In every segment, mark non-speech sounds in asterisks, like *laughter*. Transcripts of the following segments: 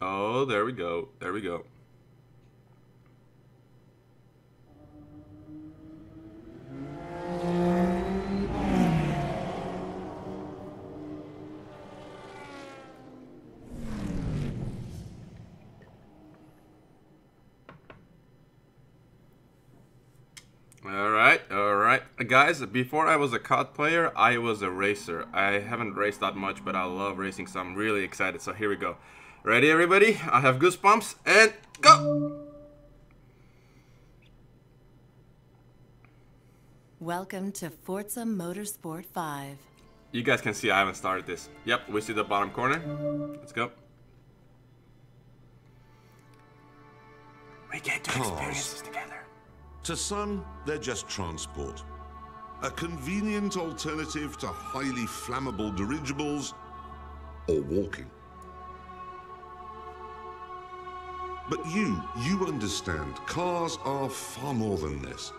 Oh, there we go. There we go. Guys, before I was a COD player, I was a racer. I haven't raced that much, but I love racing, so I'm really excited. So here we go. Ready, everybody? I have goosebumps, and go! Welcome to Forza Motorsport 5. You guys can see I haven't started this. Yep, we see the bottom corner. Let's go. We get to Cars. experience this together. To some, they're just transport. A convenient alternative to highly flammable dirigibles or walking. But you, you understand, cars are far more than this.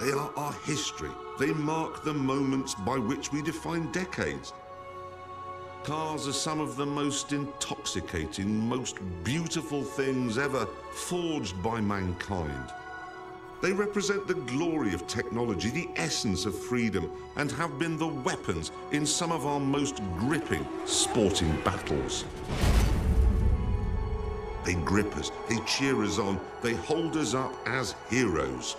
They are our history. They mark the moments by which we define decades. Cars are some of the most intoxicating, most beautiful things ever forged by mankind. They represent the glory of technology, the essence of freedom, and have been the weapons in some of our most gripping sporting battles. They grip us, they cheer us on, they hold us up as heroes.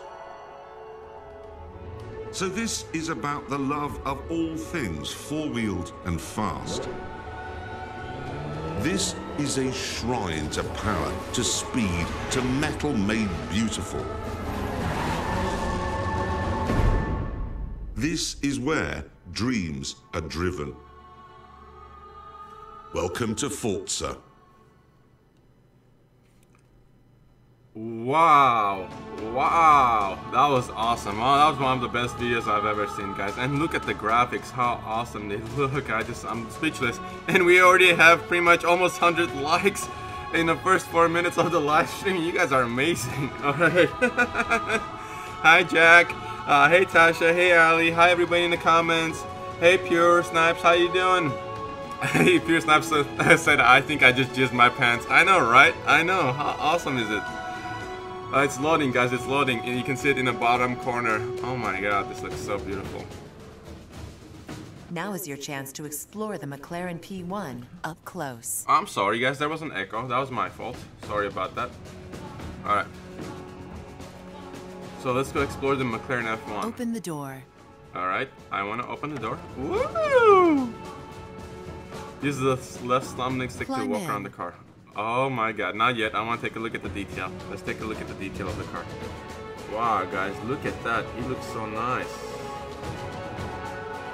So this is about the love of all things four-wheeled and fast. This is a shrine to power, to speed, to metal made beautiful. This is where dreams are driven. Welcome to Forza. Wow. Wow. That was awesome. That was one of the best videos I've ever seen, guys. And look at the graphics, how awesome they *laughs* look. I just, I'm speechless. And we already have pretty much almost 100 likes in the first four minutes of the live stream. You guys are amazing. *laughs* All right. *laughs* Hi, Jack. Uh, hey, Tasha. Hey, Ali. Hi, everybody in the comments. Hey, Pure Snipes. How you doing? Hey, Pure Snipes said, I think I just jizzed my pants. I know, right? I know. How awesome is it? Uh, it's loading, guys. It's loading. And you can see it in the bottom corner. Oh my god, this looks so beautiful. Now is your chance to explore the McLaren P1 up close. I'm sorry, guys. There was an echo. That was my fault. Sorry about that. Alright. So let's go explore the McLaren F1. Open the door. Alright, I want to open the door. Woo! Use the left thumbstick stick to walk in. around the car. Oh my god, not yet. I want to take a look at the detail. Let's take a look at the detail of the car. Wow, guys, look at that. He looks so nice.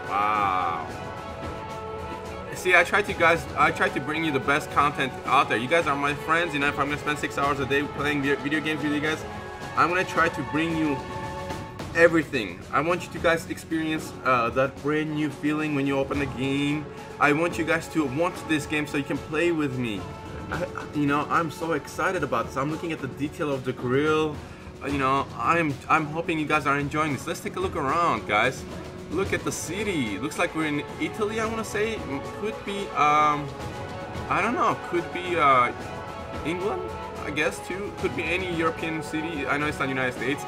Wow. See, I try to guys, I try to bring you the best content out there. You guys are my friends, you know, if I'm gonna spend six hours a day playing video games with you guys, I'm gonna try to bring you everything. I want you to guys experience uh, that brand new feeling when you open the game. I want you guys to want this game so you can play with me. I, you know, I'm so excited about this. I'm looking at the detail of the grill. Uh, You know, I'm I'm hoping you guys are enjoying this. Let's take a look around, guys. Look at the city. Looks like we're in Italy. I want to say could be um, I don't know. Could be uh, England. I guess too. Could be any European city. I know it's not United States.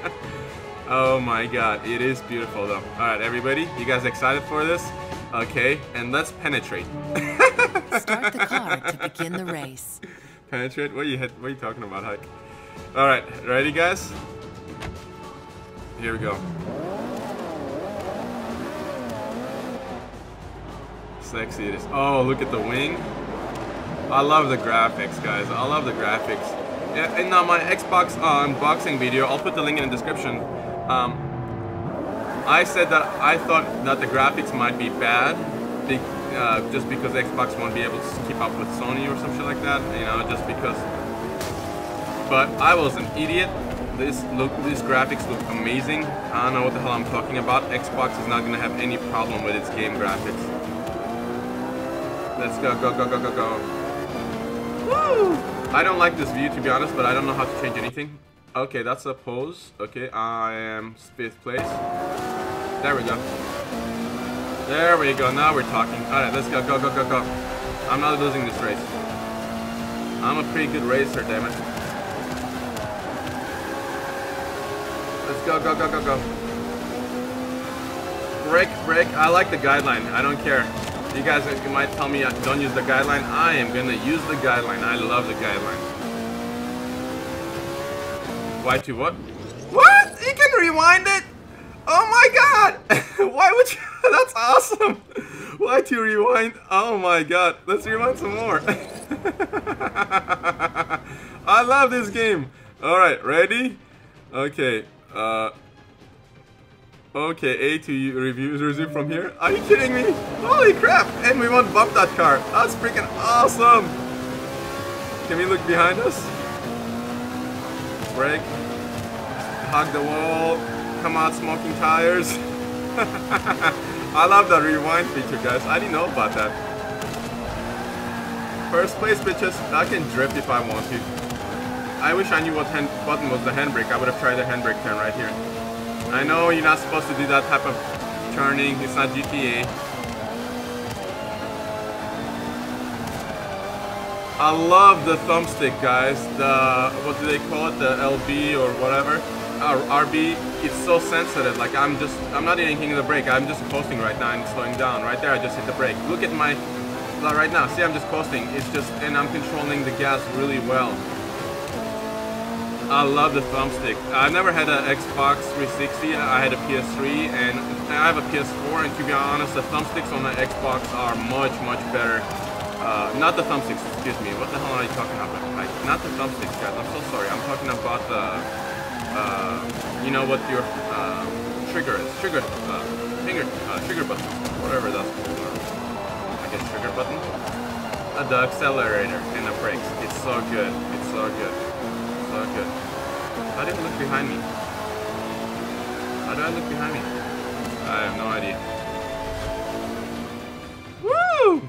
*laughs* oh my god, it is beautiful though. Alright everybody, you guys excited for this? Okay, and let's penetrate. *laughs* Start the car to begin the race. penetrate? What are you what are you talking about, Hike? Alright, ready guys? Here we go. Sexy it is. Oh, look at the wing. I love the graphics, guys. I love the graphics. And now my Xbox uh, unboxing video, I'll put the link in the description. Um, I said that I thought that the graphics might be bad, uh, just because Xbox won't be able to keep up with Sony or some shit like that. You know, just because. But I was an idiot. This look, these graphics look amazing. I don't know what the hell I'm talking about. Xbox is not gonna have any problem with its game graphics. Let's go, go, go, go, go, go. Woo! I don't like this view to be honest, but I don't know how to change anything. Okay, that's a pose. Okay, I am fifth place. There we go. There we go. Now we're talking. All right, let's go, go, go, go, go. I'm not losing this race. I'm a pretty good racer, damn it. Let's go, go, go, go, go. Brake, brake. I like the guideline. I don't care. You guys might tell me uh, don't use the guideline. I am gonna use the guideline. I love the guideline. Y2 what? What? You can rewind it? Oh my god! *laughs* Why would you? *laughs* That's awesome! Why to rewind? Oh my god. Let's rewind some more. *laughs* I love this game. Alright, ready? Okay. Uh, okay, A to review resume from here. Are you kidding me? Holy crap! And we won't bump that car. That's freaking awesome! Can we look behind us? Brake. Hug the wall. Come out smoking tires. *laughs* I love the rewind feature, guys. I didn't know about that. First place, bitches. I can drift if I want to. I wish I knew what hand button was the handbrake. I would have tried the handbrake turn right here. I know you're not supposed to do that type of turning. It's not GTA. I love the thumbstick, guys. The, what do they call it? The LB or whatever RB, it's so sensitive. Like I'm just, I'm not even hitting the brake. I'm just coasting right now and slowing down. Right there, I just hit the brake. Look at my, right now. See, I'm just coasting. It's just, and I'm controlling the gas really well. I love the thumbstick. I never had an Xbox 360. I had a PS3 and I have a PS4. And to be honest, the thumbsticks on the Xbox are much, much better. Uh, not the thumbsticks, excuse me. What the hell are you talking about? Like, not the thumbsticks, guys. I'm so sorry. I'm talking about the uh, you know what your uh, trigger is, trigger, uh, finger, uh, trigger button, whatever that's called. I guess trigger button. The accelerator and the brakes. It's so good. It's so good. So good. How do I look behind me? How do I look behind me? I have no idea. Woo!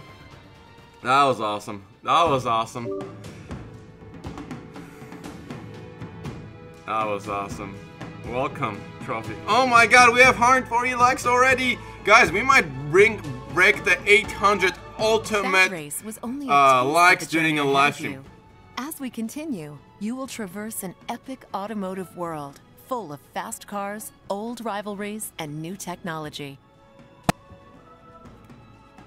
That was awesome. That was awesome. That was awesome. Welcome, trophy. Oh my god, we have 140 likes already! Guys, we might bring break the 800 ultimate race was only uh, likes during a live stream. As we continue, you will traverse an epic automotive world full of fast cars, old rivalries, and new technology.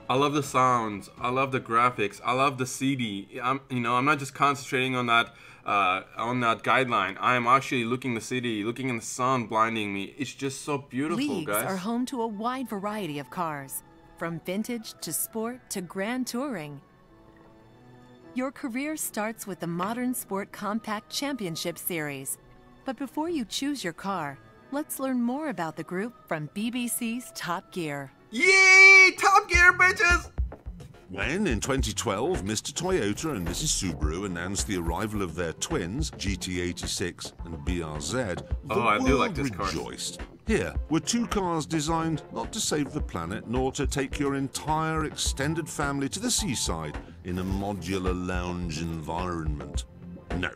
I love the sounds. I love the graphics. I love the CD. I'm, you know, I'm not just concentrating on that uh, on that guideline. I am actually looking the city, looking in the sun, blinding me. It's just so beautiful, Leagues guys. are home to a wide variety of cars, from vintage to sport to grand touring. Your career starts with the Modern Sport Compact Championship Series. But before you choose your car, let's learn more about the group from BBC's Top Gear. Yay! Top Gear, bitches! When, in 2012, Mr. Toyota and Mrs. Subaru announced the arrival of their twins, GT86 and BRZ, the oh, I world do like this rejoiced. Here were two cars designed not to save the planet, nor to take your entire extended family to the seaside in a modular lounge environment. No,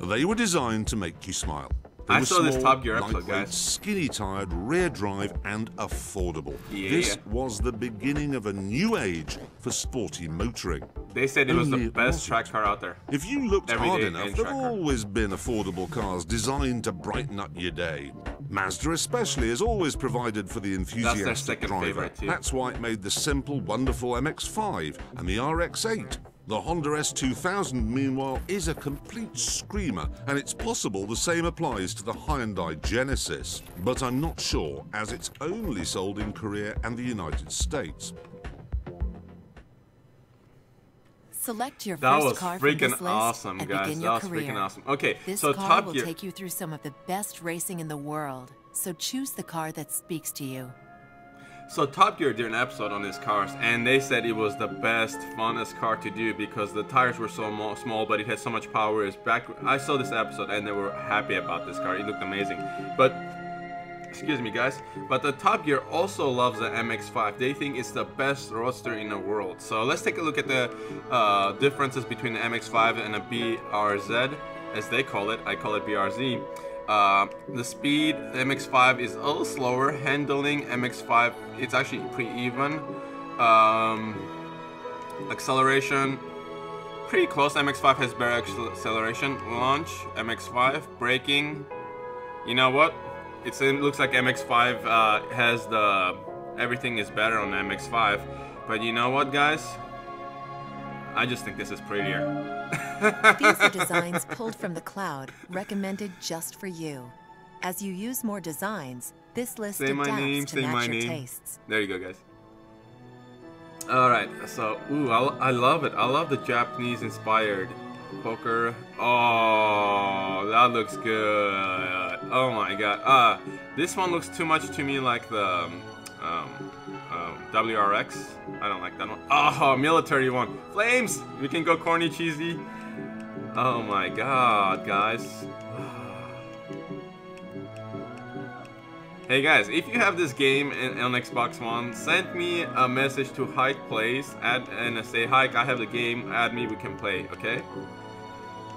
they were designed to make you smile. They I saw small, this Top Gear episode, guys. Skinny-tired, rear drive, and affordable. Yeah. This was the beginning of a new age for sporty motoring. They said it was the best track car out there. If you looked Every hard enough, there've always been affordable cars designed to brighten up your day. Mazda especially has always provided for the enthusiastic driver. That's why it made the simple, wonderful MX-5 and the RX-8 the Honda S2000, meanwhile, is a complete screamer, and it's possible the same applies to the Hyundai Genesis. But I'm not sure, as it's only sold in Korea and the United States. Select your that first car from this list awesome, and guys. begin that your was career. awesome. Okay, this so car Top will Gear. take you through some of the best racing in the world. So choose the car that speaks to you. So Top Gear did an episode on these cars, and they said it was the best, funnest car to do because the tires were so small, but it had so much power. It's back. I saw this episode, and they were happy about this car. It looked amazing. But excuse me, guys. But the Top Gear also loves the MX-5. They think it's the best roadster in the world. So let's take a look at the uh, differences between the MX-5 and a BRZ, as they call it. I call it BRZ. Uh, the speed MX-5 is a little slower. Handling MX-5 it's actually pretty even. Um, Acceleration, pretty close. MX-5 has better acceleration. Launch, MX-5. Braking, you know what? It's, it looks like MX-5 uh, has the... Everything is better on MX-5. But you know what, guys? I just think this is prettier. *laughs* These are designs pulled from the cloud, recommended just for you. As you use more designs, this list say adapts my name, to match my your name. tastes. There you go, guys. All right, so ooh, I, I love it. I love the Japanese-inspired poker. Oh, that looks good. Oh my god. Uh, this one looks too much to me like the um, um, WRX. I don't like that one. Oh, military one. Flames. We can go corny cheesy. Oh my god, guys. Hey guys, if you have this game in, on Xbox One, send me a message to Hike Plays and say, Hike, I have the game, add me, we can play, okay?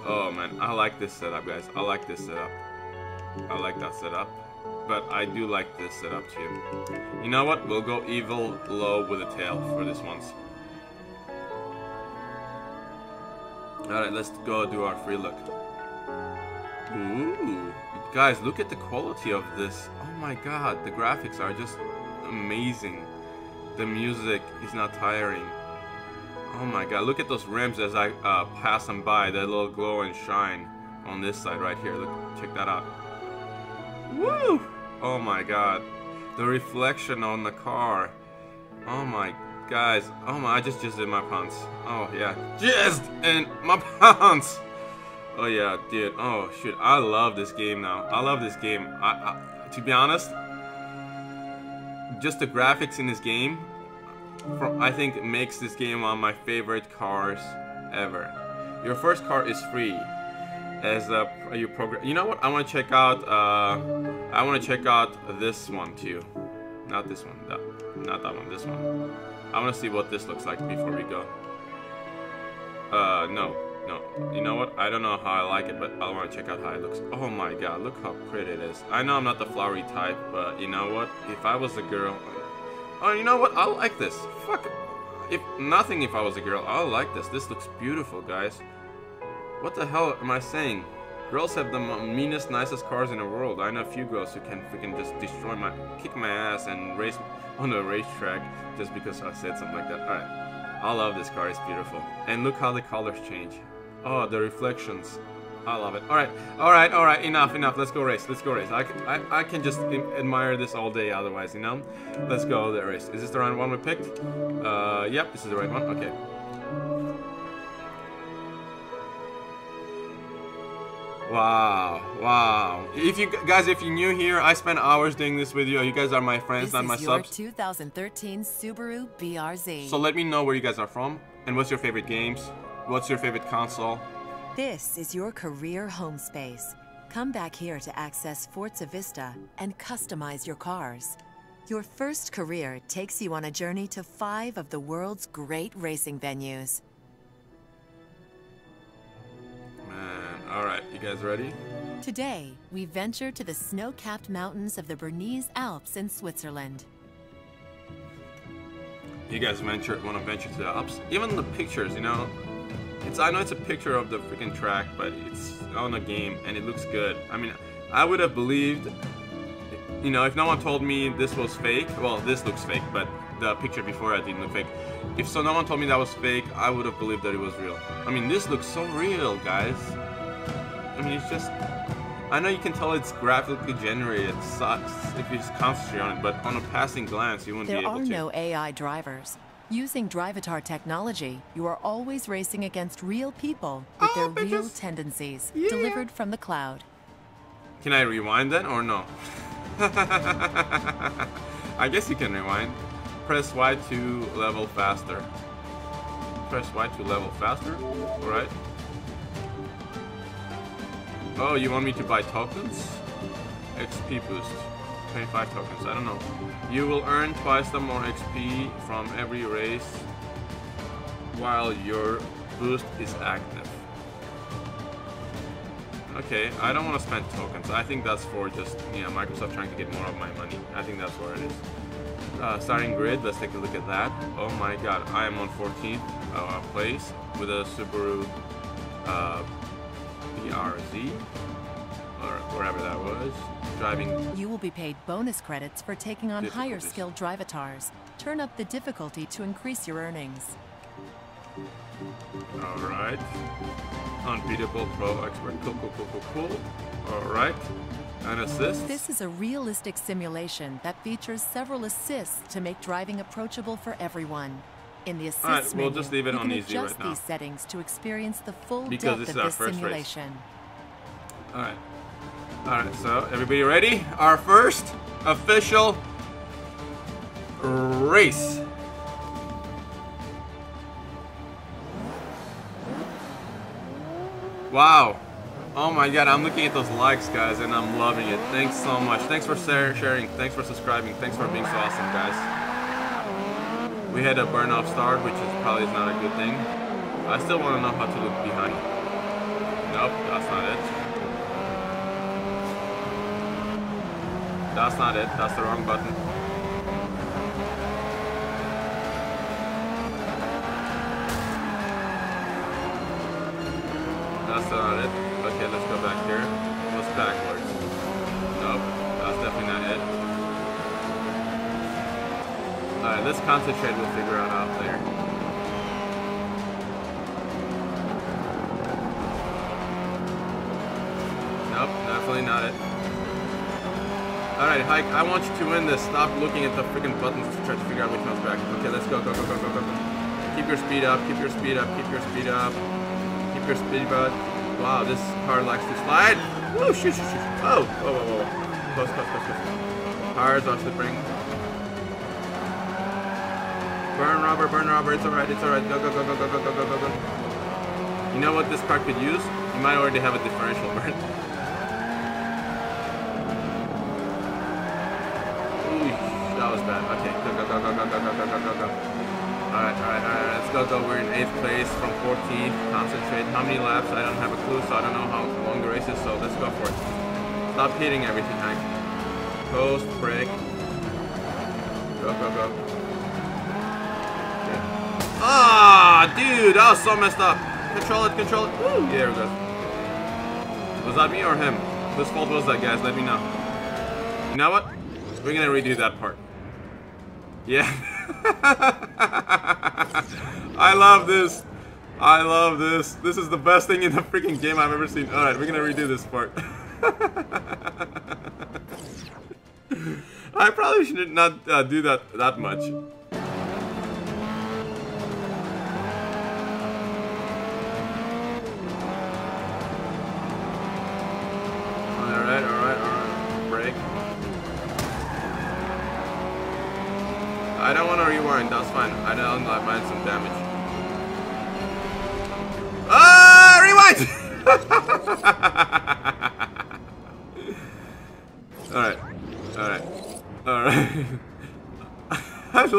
Oh man, I like this setup, guys. I like this setup. I like that setup. But I do like this setup too. You know what? We'll go evil low with a tail for this once. Alright, let's go do our free look. Ooh. Guys, look at the quality of this. Oh my god, the graphics are just amazing. The music is not tiring. Oh my god, look at those rims as I uh, pass them by. That little glow and shine on this side right here. Look, check that out. Woo! Oh my god. The reflection on the car. Oh my guys. Oh my, I just jizzed in my pants. Oh yeah. Jizzed in my *laughs* pants! Oh yeah, dude. Oh shoot, I love this game now. I love this game. I, I to be honest, just the graphics in this game, I think makes this game one of my favorite cars ever. Your first car is free as a you program. You know what? I want to check out. Uh, I want to check out this one too. Not this one. That, not that one. This one. I want to see what this looks like before we go. Uh, no. No, you know what? I don't know how I like it, but I want to check out how it looks. Oh my god, look how pretty it is. I know I'm not the flowery type, but you know what? If I was a girl... Oh, you know what? I like this. Fuck. If nothing if I was a girl, I like this. This looks beautiful, guys. What the hell am I saying? Girls have the meanest, nicest cars in the world. I know a few girls who can freaking just destroy my... kick my ass and race *laughs* on the racetrack just because I said something like that. Alright. I love this car. It's beautiful. And look how the colors change. Oh, the reflections. I love it. All right, all right, all right. Enough, enough. Let's go race. Let's go race. I, I, I can just admire this all day otherwise, you know? Let's go the race. Is this the right one we picked? Uh, yep, this is the right one. Okay. Wow, wow. If you guys, if you're new here, I spend hours doing this video. You You guys are my friends, This not my is your subs. 2013 Subaru BRZ. So let me know where you guys are from and what's your favorite games. What's your favorite console? This is your career home space. Come back here to access Forza Vista and customize your cars. Your first career takes you on a journey to five of the world's great racing venues. Man, alright, you guys ready? Today, we venture to the snow-capped mountains of the Bernese Alps in Switzerland. You guys venture want to venture to the Alps? Even the pictures, you know, it's I know it's a picture of the freaking track, but it's on a game and it looks good. I mean, I would have believed, you know, if no one told me this was fake. Well, this looks fake, but the picture before it didn't look fake. If so, no one told me that was fake, I would have believed that it was real. I mean, this looks so real, guys. I mean, it's just. I know you can tell it's graphically generated. It sucks if you just concentrate on it, but on a passing glance, you wouldn't There be able are to. no AI drivers. Using Drivatar technology, you are always racing against real people with Oh, their real tendencies, Yeah. delivered from the cloud. Can I rewind then or no? *laughs* I guess you can rewind. Press Y to level faster. Press Y to level faster? Alright. Oh, you want me to buy tokens? XP boost. 25 tokens, I don't know. You will earn twice the more XP from every race while your boost is active. Okay, I don't want to spend tokens. I think that's for just, know, Microsoft trying to get more of my money. I think that's where it is. Uh, starting grid, let's take a look at that. Oh my god, I am on 14th. uh, place with a Subaru uh, BRZ or wherever that was. Driving. You will be paid bonus credits for taking on higher skilled drivatars. Turn up the difficulty to increase your earnings. All right. Unbeatable pro expert. Cool, cool, cool, cool, cool. All right. An assist. This is a realistic simulation that features several assists to make driving approachable for everyone. In the assists Alright, we'll menu, just leave it you on can easy adjust right now. these settings to experience the full Because depth of this race. simulation. All right. All right. So everybody ready? Our first official race. Wow. Oh my god, I'm looking at those likes, guys, and I'm loving it. Thanks so much. Thanks for sharing. Thanks for subscribing. Thanks for being so awesome, guys. We had a burn off start, which is probably not a good thing. I still want to know how to look behind. Nope, that's not it. That's not it. That's the wrong button. That's not it. Okay, let's go back here. What's backwards? Nope, that's definitely not it. Alright, let's concentrate. We'll figure out out there. Nope, definitely not it. Alright, Hike, I want you to win this. Stop looking at the freaking buttons to try to figure out which one's back. Okay, let's go, go, go, go, go, go. Keep your speed up, keep your speed up, keep your speed up. Keep your speed up. Wow, this car likes to slide. Woo, shoot, shoot, shoot. Oh, whoa, whoa, whoa, whoa. Close, close, close, close. Cars off the brink. Burn rubber, burn rubber, it's alright, it's alright. Go, go, go, go, go, go, go, go, go, go. You know what this car could use? You might already have a differential burn. Ooh, that was bad. Okay, go, go, go, go, go, go, go, go, go, go. Alright, alright, alright, let's go, go. We're in 8th place from 14th. Concentrate. How many laps? I don't have a clue, so I don't know how long the race is, so let's go for it. Stop hitting everything, Hank. Coast, brake. Go, go, go. Ah, dude, that was so messed up. Control it, control it. Woo, yeah, there we. Was that me or him? Whose fault was that, guys? Let me know. You know what? We're gonna redo that part. Yeah. *laughs* I love this. I love this. This is the best thing in the freaking game I've ever seen. Alright, we're gonna redo this part. *laughs* I probably should not uh, do that that much.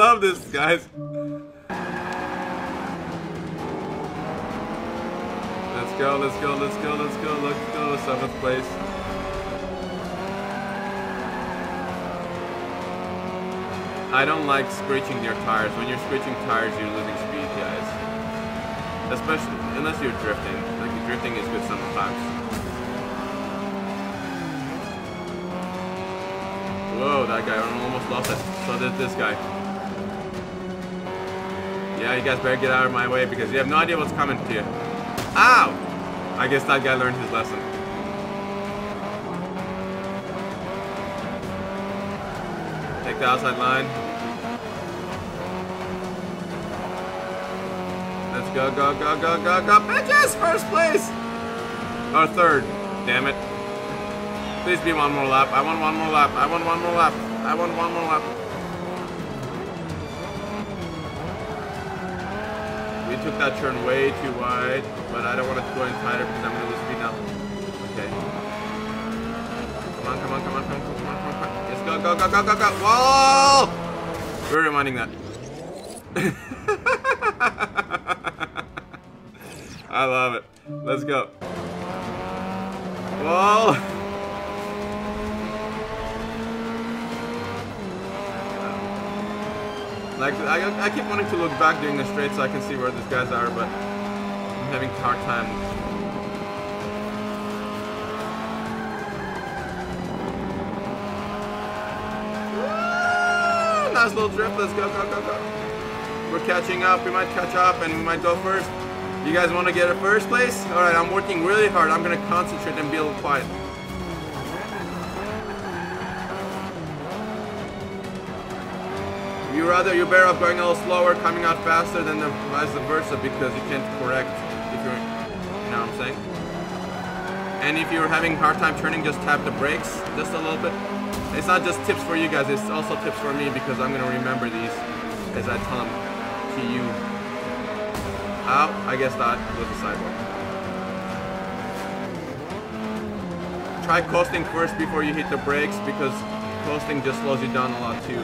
Love this, guys. Let's go, let's go, let's go, let's go, let's go. Seventh place. I don't like screeching your tires. When you're screeching tires, you're losing speed, guys. Especially unless you're drifting. Like drifting is good sometimes. Whoa, that guy almost lost it. So did this guy. Yeah, you guys better get out of my way because you have no idea what's coming to you. Ow! I guess that guy learned his lesson. Take the outside line. Let's go, go, go, go, go, go. Bitches! First place! Or third. Damn it. Please be one more lap. I want one more lap. I want one more lap. I want one more lap. We took that turn way too wide, but I don't want to go any tighter because I'm going to lose speed now. Okay. Come on, come on, come on, come on, come on, come on, come on. Yes, go, go, go, go, go, go. Whoa! We're reminding that. *laughs* I love it. Let's go. Whoa! Like, I, I keep wanting to look back during the straight so I can see where these guys are, but I'm having a hard time. Woo! Nice little drift. Let's go, go, go, go. We're catching up. We might catch up and we might go first. You guys want to get a first place? Alright, I'm working really hard. I'm going to concentrate and be a little quiet. You rather you're better off going a little slower, coming out faster than the vice versa because you can't correct if you're you know what I'm saying? And if you're having a hard time turning, just tap the brakes just a little bit. It's not just tips for you guys, it's also tips for me because I'm gonna remember these as I tell them to you. Out, I guess that was a sidewalk. Try coasting first before you hit the brakes because coasting just slows you down a lot too.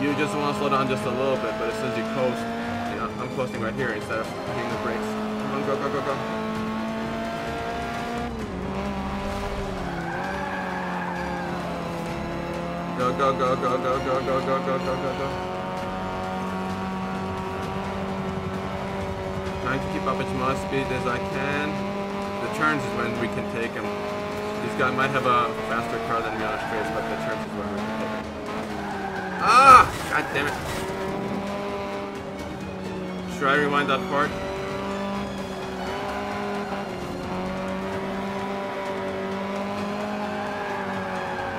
You just want to slow down just a little bit, but as soon as you coast, you know, I'm coasting right here instead of hitting the brakes. Come on, go, go, go, go. Go, go, go, go, go, go, go, go, go, go, go, go. Trying to keep up as much speed as I can. The turns is when we can take them. This guy might have a faster car than me on straights, but the turns is when we can take them. Ah! God damn it. Should I rewind that part?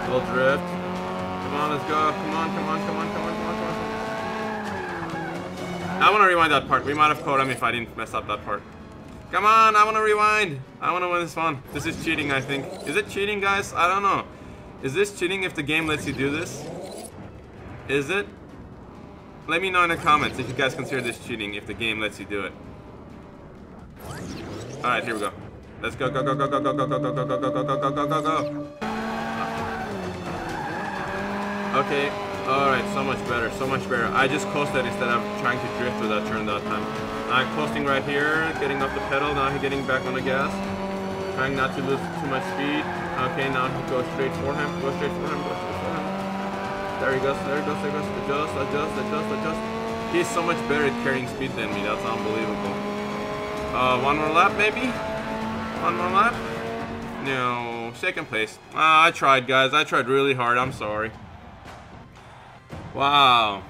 Little drift. Come on, let's go. Come on, come on, come on, come on, come on, come on. I want to rewind that part. We might have caught him if I didn't mess up that part. Come on, I want to rewind. I want to win this one. This is cheating, I think. Is it cheating, guys? I don't know. Is this cheating if the game lets you do this? Is it? Let me know in the comments if you guys consider this cheating, if the game lets you do it. Alright, here we go. Let's go, go, go, go, go, go, go, go, go, go, go, go, go, go, go, go, go. Okay, alright, so much better, so much better. I just coasted instead of trying to drift with that turn that time. I'm coasting right here, getting off the pedal, now he's getting back on the gas. Trying not to lose too much speed. Okay, now goes straight for him, go straight for him, go straight. There he goes, there he goes, there he goes. Adjust, adjust, adjust, adjust. He's so much better at carrying speed than me, that's unbelievable. Uh, one more lap maybe? One more lap? No, second place. Ah, I tried guys, I tried really hard, I'm sorry. Wow.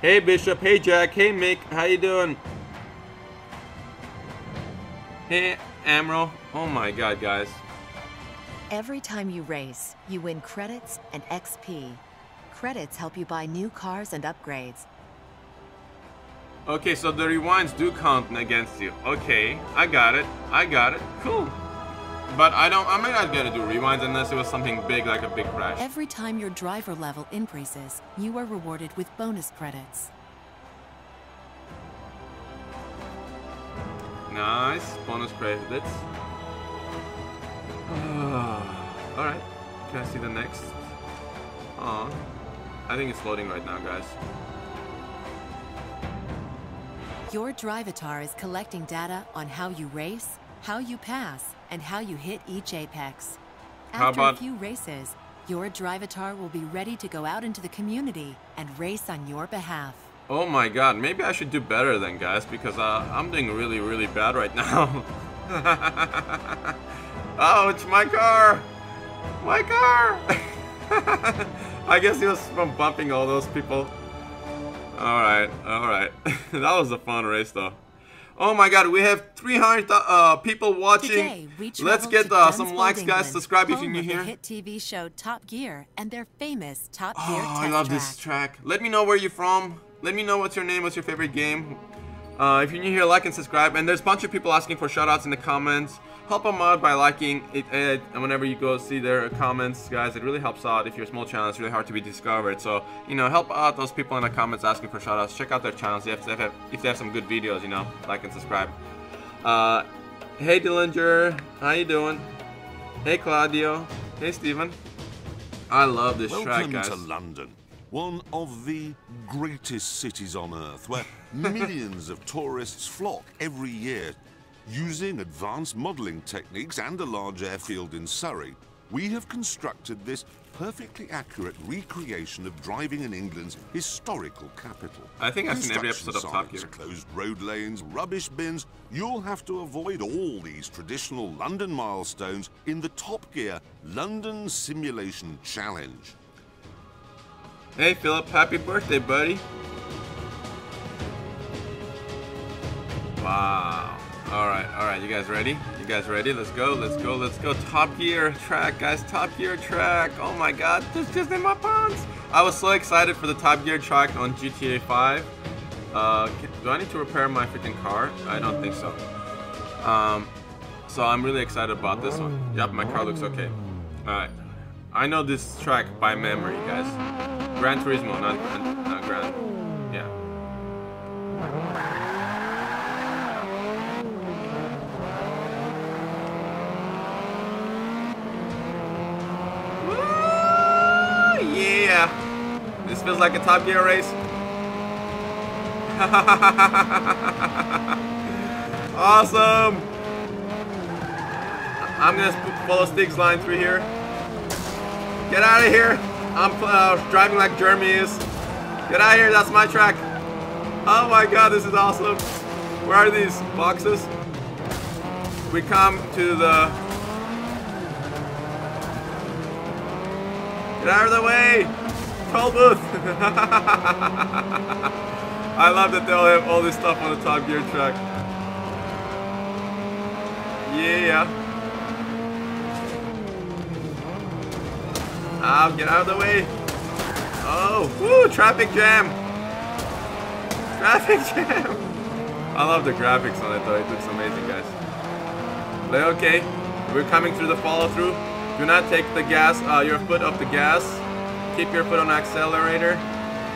Hey Bishop, hey Jack, hey Mick, how you doing? Hey Amro, oh my god guys. Every time you race, you win credits and XP. Credits help you buy new cars and upgrades. Okay, so the rewinds do count against you. Okay, I got it. I got it. Cool. But I don't, I'm not gonna do rewinds unless it was something big like a big crash. Every time your driver level increases, you are rewarded with bonus credits. Nice. Bonus credits. *sighs* Alright. Can I see the next? Aw. I think it's loading right now, guys. Your Drivatar is collecting data on how you race, how you pass, and how you hit each apex. How After about- a few races, your Drivatar will be ready to go out into the community and race on your behalf. Oh my god, maybe I should do better then, guys, because uh, I'm doing really, really bad right now. *laughs* oh, it's my car! My car! *laughs* *laughs* I guess he was from bumping all those people. Alright, alright. *laughs* that was a fun race, though. Oh my god, we have 300 uh, people watching. Today, Let's get uh, some likes, guys. Subscribe if you're new here. hit TV show Top Gear and their famous Top Gear Oh, I love track. this track. Let me know where you're from. Let me know what's your name, what's your favorite game. Uh, if you're new here, like and subscribe. And there's a bunch of people asking for shoutouts in the comments. Help them out by liking it, it and whenever you go see their comments, guys. It really helps out. If you're a small channel, it's really hard to be discovered. So, you know, help out those people in the comments asking for shoutouts. Check out their channels if they have, if they have some good videos, you know, like and subscribe. Uh, hey Dillinger, how you doing? Hey Claudio. Hey Steven. I love this track, Welcome guys. to London, one of the greatest cities on earth, where *laughs* millions of tourists flock every year. Using advanced modelling techniques and a large airfield in Surrey, we have constructed this perfectly accurate recreation of driving in England's historical capital. I think I've seen every episode of Top Gear. Closed road lanes, rubbish bins. You'll have to avoid all these traditional London milestones in the Top Gear London Simulation Challenge. Hey Philip, happy birthday, buddy. Wow. Alright, alright, you guys ready? You guys ready? Let's go, let's go, let's go. Top gear track, guys, top gear track. Oh my god, there's just in my pants. I was so excited for the top gear track on GTA 5. Uh, do I need to repair my freaking car? I don't think so. Um, so I'm really excited about this one. Yep, my car looks okay. Alright. I know this track by memory, guys. Gran Turismo, not not Gran. Yeah. Woo! Yeah. This feels like a Top Gear race. *laughs* awesome. I'm gonna follow Stig's line through here. Get out of here. I'm uh, driving like Jeremy is. Get out of here. That's my track. Oh my god, this is awesome. Where are these boxes? We come to the. Get out of the way! *laughs* I love that they'll have all this stuff on the Top Gear track. Yeah. Oh, get out of the way. Oh, woo, traffic jam. Traffic *laughs* jam. I love the graphics on it though. It looks amazing, guys. But okay, we're coming through the follow through. Do not take the gas, uh, your foot off the gas. Keep your foot on accelerator.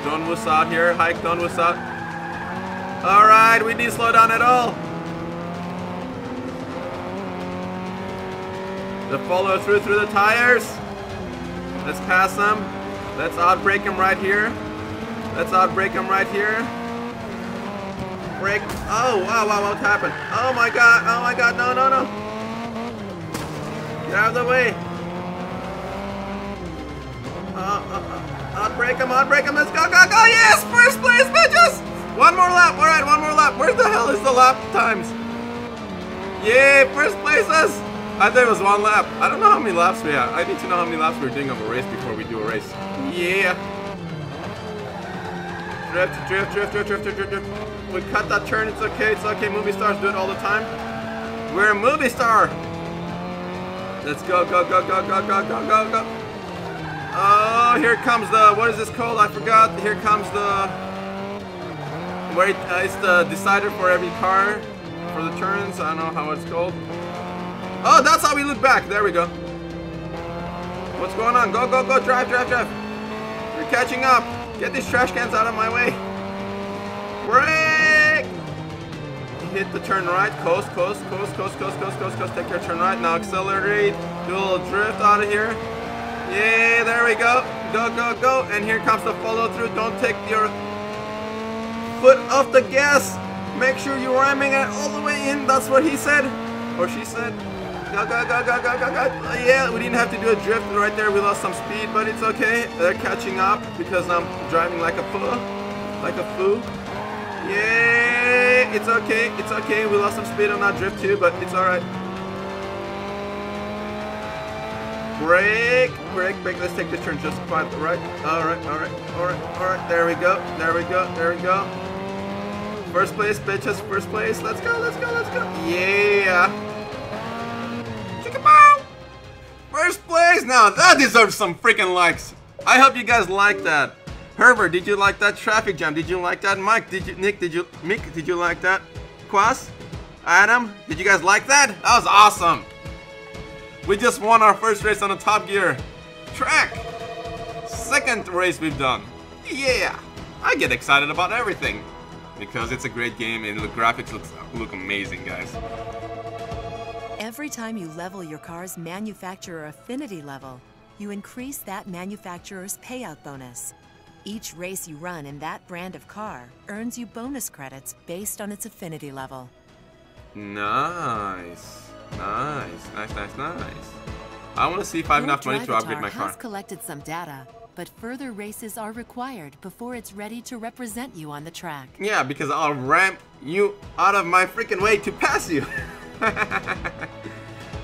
Don't wuss out here. Hike, don't wuss out. Alright, we didn't slow down at all. The follow through through the tires. Let's pass them. Let's outbrake them right here. Let's outbrake them right here. Brake. Oh, wow, wow, what happened? Oh my god, oh my god, no, no, no. Get out of the way. Uh, uh, uh, outbrake them, outbrake them, let's go, go, go, yes! First place, bitches! One more lap, alright, one more lap. Where the hell is the lap times? Yay, first places! I thought it was one lap. I don't know how many laps we have. I need to know how many laps we're doing of a race before we do a race. Yeah. Drift, drift, drift, drift, drift, drift, drift, drift. We cut that turn, it's okay, it's okay. Movie stars do it all the time. We're a movie star! Let's go, go, go, go, go, go, go, go, go. Oh, here comes the, what is this called? I forgot. Here comes the, where it, uh, it's the decider for every car for the turns. I don't know how it's called. Oh, that's how we look back. There we go. What's going on? Go, go, go. Drive, drive, drive. You're catching up. Get these trash cans out of my way. Brake! Hit the turn right. Coast, coast, coast, coast, coast, coast, coast, coast. Take your turn right. Now accelerate. Do a little drift out of here. Yeah, there we go. Go, go, go. And here comes the follow through. Don't take your foot off the gas. Make sure you're ramming it all the way in. That's what he said. Or she said. Go, go, go, go, go, go, go. Yeah, we didn't have to do a drift right there. We lost some speed, but it's okay. They're catching up because I'm driving like a fool. Like a fool. Yeah, it's okay. It's okay. We lost some speed on that drift too, but it's alright. Brake, brake, brake. Let's take this turn just quite right. Alright, alright, alright, alright. There we go. There we go. There we go. First place, bitches. First place. Let's go, let's go, let's go. Yeah. Chicka bow. First place. Now that deserves some freaking likes. I hope you guys like that. Herbert, did you like that traffic jam? Did you like that? Mike, did you? Nick, did you? Mick, did you like that? Quas, Adam, did you guys like that? That was awesome. We just won our first race on the Top Gear track. Second race we've done. Yeah, I get excited about everything because it's a great game and the graphics looks look amazing, guys. Every time you level your car's manufacturer affinity level, you increase that manufacturer's payout bonus. Each race you run in that brand of car earns you bonus credits based on its affinity level. Nice, nice, nice, nice, nice. I want to see if I have enough money to upgrade my car. has collected some data, but further races are required before it's ready to represent you on the track. Yeah, because I'll ramp you out of my freaking way to pass you. *laughs* ah,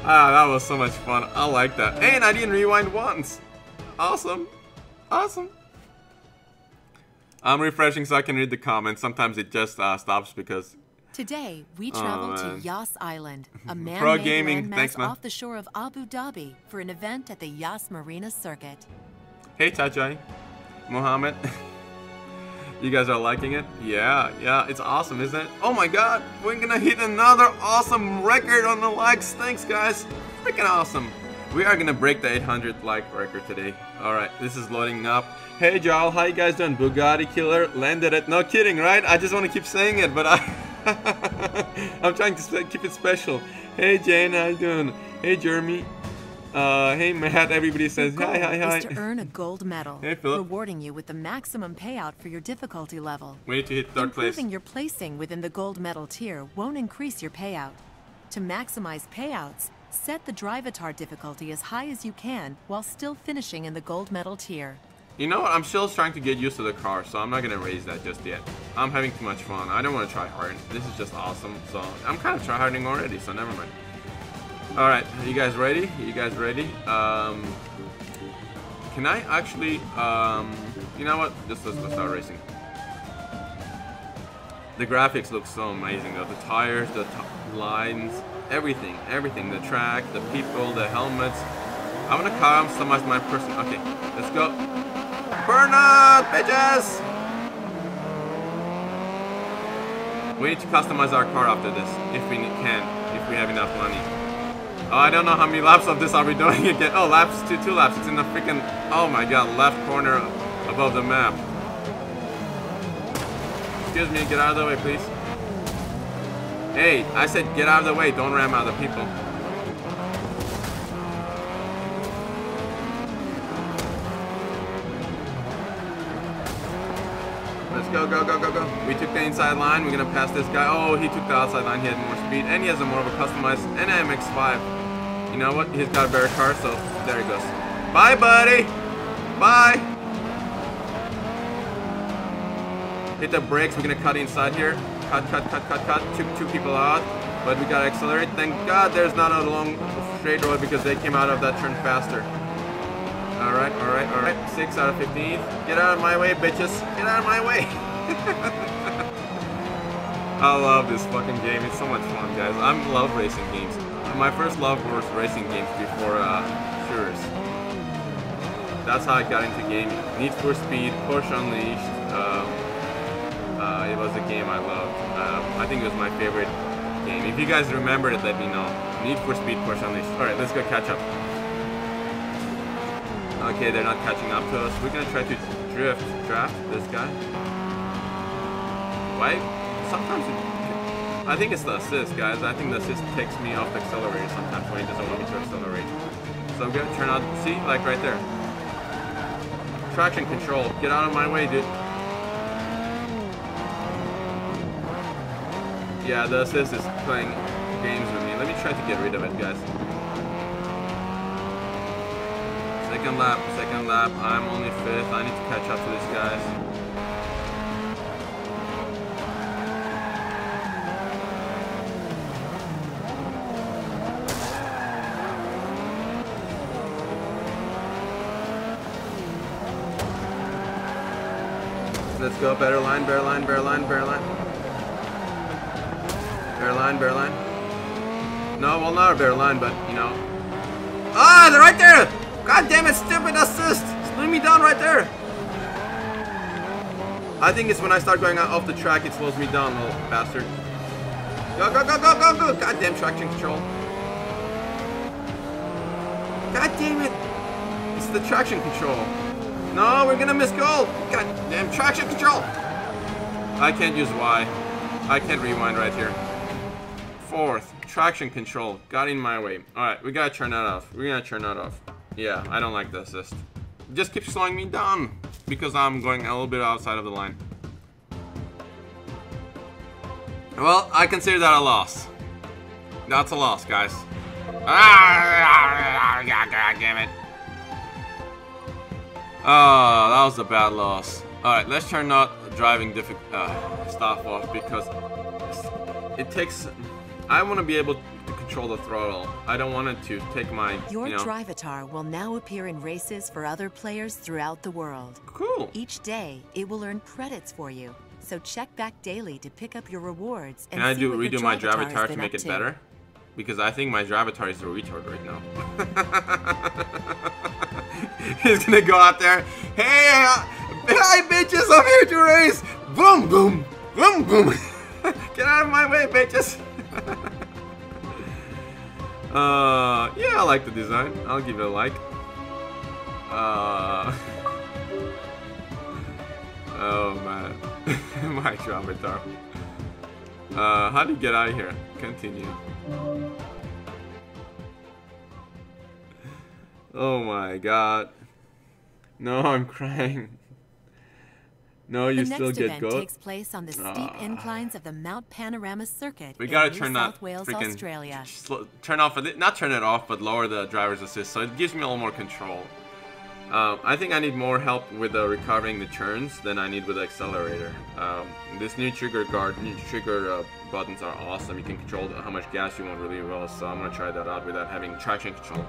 that was so much fun. I like that. And I didn't rewind once. Awesome. Awesome. I'm refreshing so I can read the comments. Sometimes it just uh, stops because Today, we oh, travel to Oh. Yas Island, a *laughs* man-made gaming, landmass thanks, man. off the shore of Abu Dhabi for an event at the Yas Marina Circuit. Hey Tajai, Mohammed. *laughs* you guys are liking it? Yeah, yeah, it's awesome, isn't it? Oh my god, we're gonna hit another awesome record on the likes. Thanks guys. Freaking awesome. We are gonna break the 800 like record today. Alright, this is loading up. Hey Jarl, how you guys doing? Bugatti Killer landed it. No kidding, right? I just want to keep saying it, but I... *laughs* *laughs* I'm trying to keep it special. Hey Jane, how you doing? Hey Jeremy. Uh, hey Matt, everybody says hi, hi, hi. is to earn a gold medal, Hey, Philip. rewarding you with the maximum payout for your difficulty level. We need to hit third place. Improving your placing within the gold medal tier won't increase your payout. To maximize payouts, set the Drivatar difficulty as high as you can while still finishing in the gold medal tier. You know what? I'm still trying to get used to the car, so I'm not gonna raise that just yet. I'm having too much fun. I don't want to try hard. This is just awesome. So I'm kind of try harding already. So never mind. All right, you guys ready? You guys ready? Um, can I actually? Um, you know what? Just let's, let's start racing. The graphics look so amazing though. The tires, the lines, everything, everything. The track, the people, the helmets. I want to customize my person. Okay, let's go. Burn up, bitches! We need to customize our car after this, if we can, if we have enough money. Oh, I don't know how many laps of this are we doing *laughs* again. Oh, laps, two, two laps. It's in the freaking, oh my god, left corner above the map. Excuse me, get out of the way, please. Hey, I said get out of the way, don't ram other people. Go, go, go, go, go. We took the inside line. We're gonna pass this guy. Oh, he took the outside line. He had more speed, and he has a more of a customized NMX5. You know what? He's got a better car, so there he goes. Bye, buddy. Bye. Hit the brakes. We're gonna cut inside here. Cut, cut, cut, cut, cut. Took two people out, but we gotta accelerate. Thank God there's not a long straight road because they came out of that turn faster. Alright, alright, alright. 6 out of 15. Get out of my way, bitches. Get out of my way. *laughs* I love this fucking game. It's so much fun, guys. I love racing games. My first love was racing games before uh. That's how I got into gaming. Need for Speed, Porsche Unleashed. Um, uh, it was a game I loved. Um, I think it was my favorite game. If you guys remember it, let me know. Need for Speed, Porsche Unleashed. Alright, let's go catch up. Okay, they're not catching up to us. We're gonna try to drift, draft this guy. Why? Sometimes it, I think it's the assist, guys. I think the assist takes me off the accelerator sometimes when he doesn't want me to accelerate. So I'm gonna turn out, see, like right there. Traction control. Get out of my way, dude. Yeah, the assist is playing games with me. Let me try to get rid of it, guys. Second lap, second lap. I'm only fifth. I need to catch up to these guys. Let's go. Better line, better line, better line, better line. Better line, better line. No, well, not a better line, but, you know. Ah, they're right there! God damn it, stupid assist! Slow me down right there! I think it's when I start going off the track, it slows me down, little bastard. Go, go, go, go, go, go! God damn traction control. God damn it! It's the traction control. No, we're gonna miss goal! God damn traction control! I can't use Y. I can't rewind right here. Fourth, traction control. Got in my way. Alright, we gotta turn that off. We're gonna turn that off. Yeah, I don't like the assist. Just keep slowing me down because I'm going a little bit outside of the line. Well, I consider that a loss. That's a loss, guys. Ah, God damn it. Oh, that was a bad loss. Alright, let's turn not driving difficult uh, stuff off because it takes... I want to be able to control the throttle. I don't want it to take my, Your you know... Drivatar will now appear in races for other players throughout the world. Cool. Each day, it will earn credits for you. So check back daily to pick up your rewards and Can I do redo my Drivatar to make it better? Because I think my Drivatar is a retard right now. *laughs* He's gonna go out there. Hey, uh, hi bitches, I'm here to race. Boom, boom, boom, boom. *laughs* Get out of my way, bitches. *laughs* uh, yeah, I like the design. I'll give it a like. Uh, *laughs* oh man, *laughs* my Drivatar. Uh, how do you get out of here? Continue. Oh my god. No, I'm crying. No, you the still next get event goat. takes place on the steep Ah. inclines of the Mount Panorama Circuit We gotta turn South that Wales, freaking Australia. turn off not turn it off, but lower the driver's assist, so it gives me a little more control. Um, I think I need more help with uh, recovering the turns than I need with the accelerator. Um, this new trigger guard, new trigger uh, buttons are awesome. You can control how much gas you want really well, so I'm gonna try that out without having traction control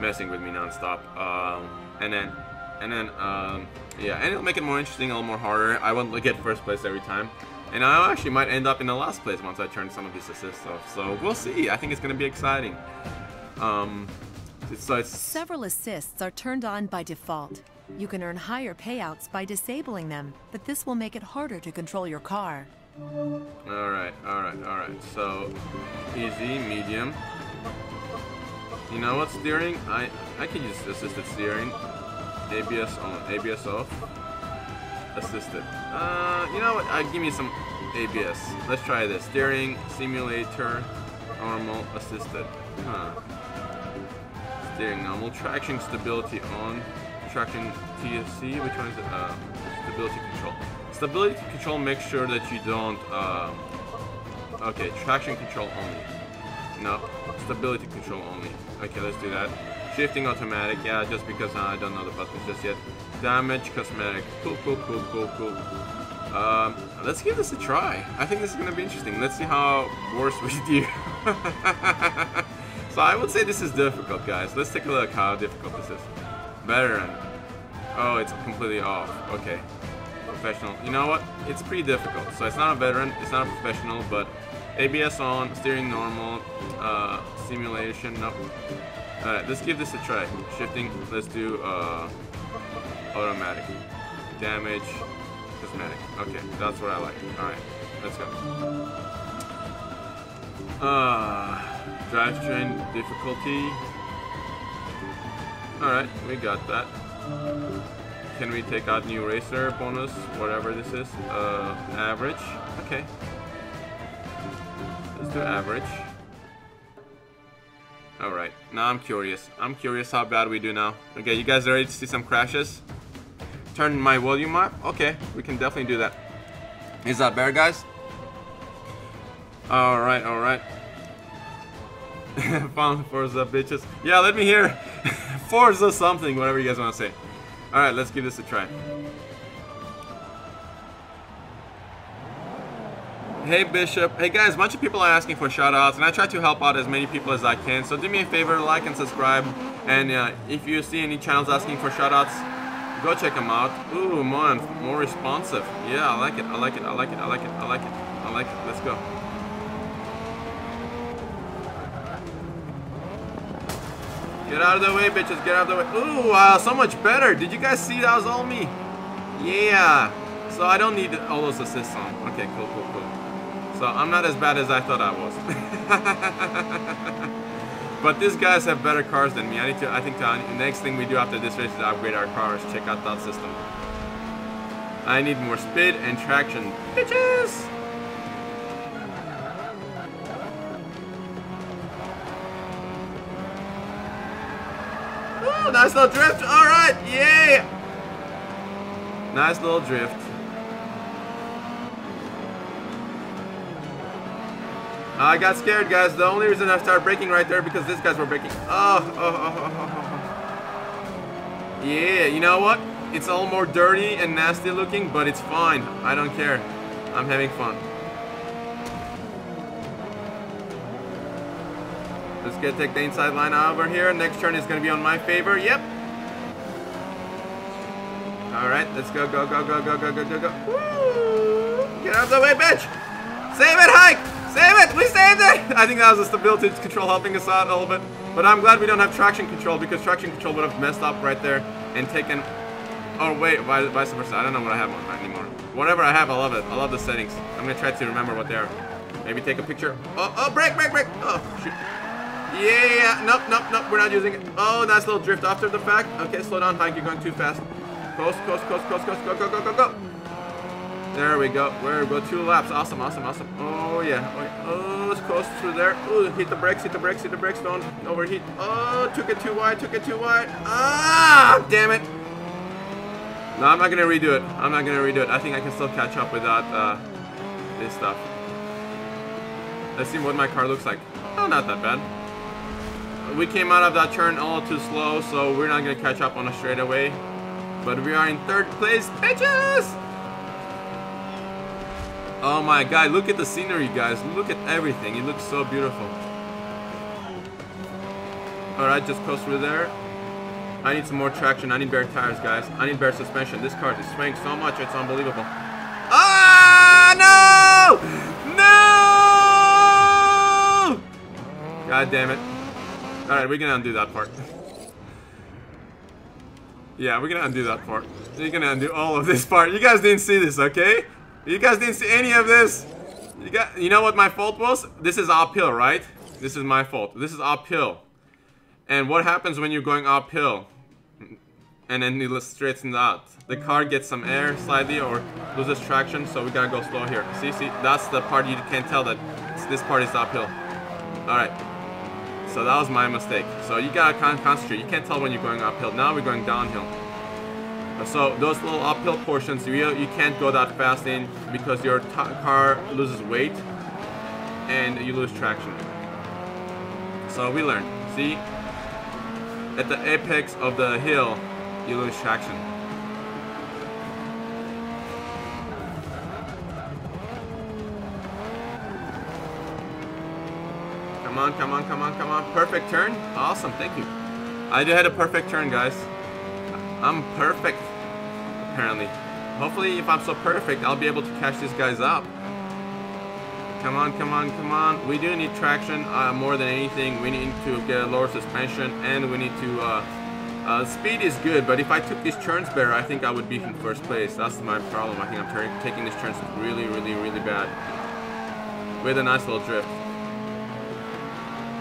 messing with me non-stop. Um, and then, and then, um, yeah, and it'll make it more interesting, a little more harder. I won't get first place every time. And I actually might end up in the last place once I turn some of these assists off. So we'll see. I think it's gonna be exciting. Um, so it's Several assists are turned on by default. You can earn higher payouts by disabling them, but this will make it harder to control your car. Alright, alright, alright. So, easy, medium. You know what, steering? I I can use assisted steering. ABS on, ABS off. Assisted. Uh, you know what? Uh, give me some ABS. Let's try this. Steering, simulator, normal, assisted. Huh. Steering normal. Traction stability on. Traction TSC. Which one is it? Uh, stability control. Stability control makes sure that you don't. Uh, okay, traction control only. No, stability control only. Okay, let's do that. Shifting automatic. Yeah, just because I don't know the buttons just yet. Damage cosmetic. Cool, cool, cool, cool, cool. Um, let's give this a try. I think this is gonna be interesting. Let's see how worse *laughs* we do. so I would say this is difficult, guys. Let's take a look how difficult this is. Veteran. Oh, it's completely off. Okay. Professional. You know what? It's pretty difficult. So it's not a veteran, it's not a professional, but ABS on, steering normal, uh, simulation, nope. Alright, let's give this a try. Shifting, let's do uh, automatic. Damage, cosmetic. Okay, that's what I like. Alright, let's go. Uh, Drivatar difficulty. Alright, we got that. Can we take out new racer bonus, whatever this is? Uh, average. Okay. Let's do average. Alright, now I'm curious. I'm curious how bad we do now. Okay, you guys ready to see some crashes? Turn my volume up? Okay, we can definitely do that. Is that better, guys? Alright, alright. *laughs* Found Forza, bitches. Yeah, let me hear *laughs* Forza something, whatever you guys want to say. Alright, let's give this a try. Hey Bishop. Hey guys, a bunch of people are asking for shoutouts, and I try to help out as many people as I can. So do me a favor, like and subscribe. And uh, if you see any channels asking for shoutouts, go check them out. Ooh, more more responsive. Yeah, I like it. I like it. I like it. I like it. I like it. I like it. Let's go. Get out of the way, bitches. Get out of the way. Ooh, wow, so much better. Did you guys see that was all me? Yeah. So I don't need all those assists on. Okay, cool, cool. So I'm not as bad as I thought I was. *laughs* but these guys have better cars than me. I need to. I think the next thing we do after this race is upgrade our cars. Check out that system. I need more speed and traction, bitches. Ooh, nice little drift. All right, yay. Nice little drift. I got scared, guys. The only reason I started braking right there because these guys were braking. Oh, oh, oh, oh, oh, oh, oh. Yeah, you know what? It's all more dirty and nasty looking, but it's fine. I don't care. I'm having fun. Let's get take the inside line over here. Next turn is going to be on my favor. Yep. All right, let's go, go, go, go, go, go, go, go, go. Woo! Get out of the way, bitch! Save it, Hike! Save it! We saved it! I think that was the stability control helping us out a little bit. But I'm glad we don't have traction control because traction control would have messed up right there and taken... Oh, wait, vice versa. I don't know what I have on anymore. Whatever I have, I love it. I love the settings. I'm going to try to remember what they are. Maybe take a picture. Oh, oh, brake, brake, brake! Oh, shoot. Yeah, nope, nope, nope, we're not using it. Oh, nice little drift after the fact. Okay, slow down, Hike, you're going too fast. Coast, coast, coast, coast, coast, go, go, go, go, go. There we go. Where We're go two laps. Awesome, awesome, awesome. Oh yeah. Oh, it's close through there. Oh, hit the brakes, hit the brakes, hit the brakes. Don't overheat. Oh, took it too wide, took it too wide. Ah, damn it. No, I'm not gonna redo it. I'm not gonna redo it. I think I can still catch up without uh, this stuff. Let's see what my car looks like. Oh, not that bad. We came out of that turn a little too slow, so we're not gonna catch up on a straightaway. But we are in third place, bitches! Oh my god, look at the scenery, guys. Look at everything. It looks so beautiful. Alright, just coast through there. I need some more traction. I need bare tires, guys. I need bare suspension. This car is swaying so much, it's unbelievable. Ah, no! No! God damn it. Alright, we're gonna undo that part. *laughs* Yeah, we're gonna undo that part. You're gonna undo all of this part. You guys didn't see this, okay? You guys didn't see any of this. You got. You know what my fault was? This is uphill, right? This is my fault. This is uphill. And what happens when you're going uphill? And then it straightens out. The car gets some air slightly or loses traction, so we gotta go slow here. See, see, that's the part you can't tell that this part is uphill. Alright. So that was my mistake. So you gotta concentrate. You can't tell when you're going uphill. Now we're going downhill. So those little uphill portions, you, you can't go that fast in because your car loses weight and you lose traction. So we learned. See, at the apex of the hill, you lose traction. Come on, come on, come on, come on. Perfect turn. Awesome, thank you. I did had a perfect turn, guys. I'm perfect, apparently. Hopefully, if I'm so perfect, I'll be able to catch these guys up. Come on, come on, come on. We do need traction uh, more than anything. We need to get a lower suspension, and we need to... Uh, uh, speed is good, but if I took these turns better, I think I would be in first place. That's my problem. I think I'm taking these turns really, really, really bad. With a nice little drift.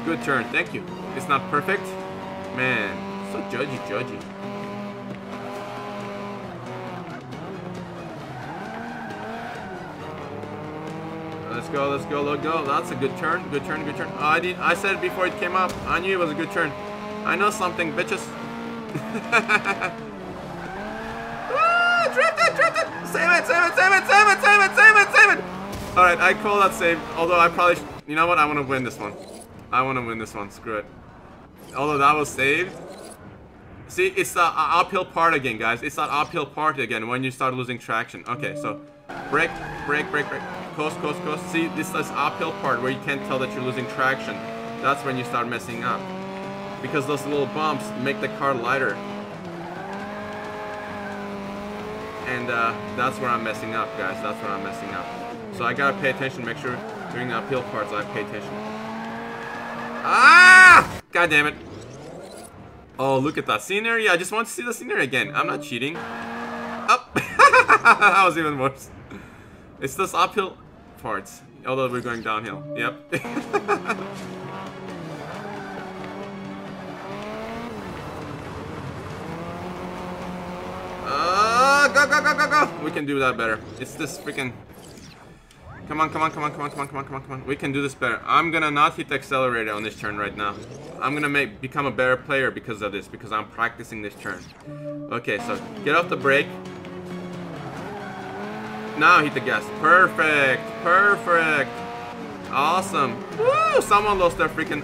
Good turn, thank you. It's not perfect. Man, so judgy, judgy. Let's go, let's go, let's go. That's a good turn, good turn, good turn. I did. I said it before it came up. I knew it was a good turn. I know something, bitches. *laughs* ah. Save it, save it, save it, save it, save it, save it, save it. All right, I call that save. Although I probably, you know what? I want to win this one. I want to win this one. Screw it. Although that was saved. See, it's the uphill part again, guys. It's that uphill part again when you start losing traction. Okay, so brake, brake, brake, brake. Coast, coast, coast. See, this is uphill part where you can't tell that you're losing traction. That's when you start messing up. Because those little bumps make the car lighter. And uh, that's where I'm messing up, guys. That's where I'm messing up. So I gotta pay attention, make sure during the uphill parts I pay attention. Ah! God damn it. Oh, look at that scenery. I just want to see the scenery again. I'm not cheating. Up. Oh. *laughs* that was even worse. It's this uphill parts. Although we're going downhill. Yep. uh, *laughs* go, go, go, go, go. We can do that better. It's this freaking Come on, come on, come on, come on, come on, come on, come on, come on. We can do this better. I'm gonna not hit the accelerator on this turn right now. I'm gonna make become a better player because of this, because I'm practicing this turn. Okay, so get off the brake. Now hit the gas. Perfect, perfect. Awesome. Woo! Someone lost their freaking...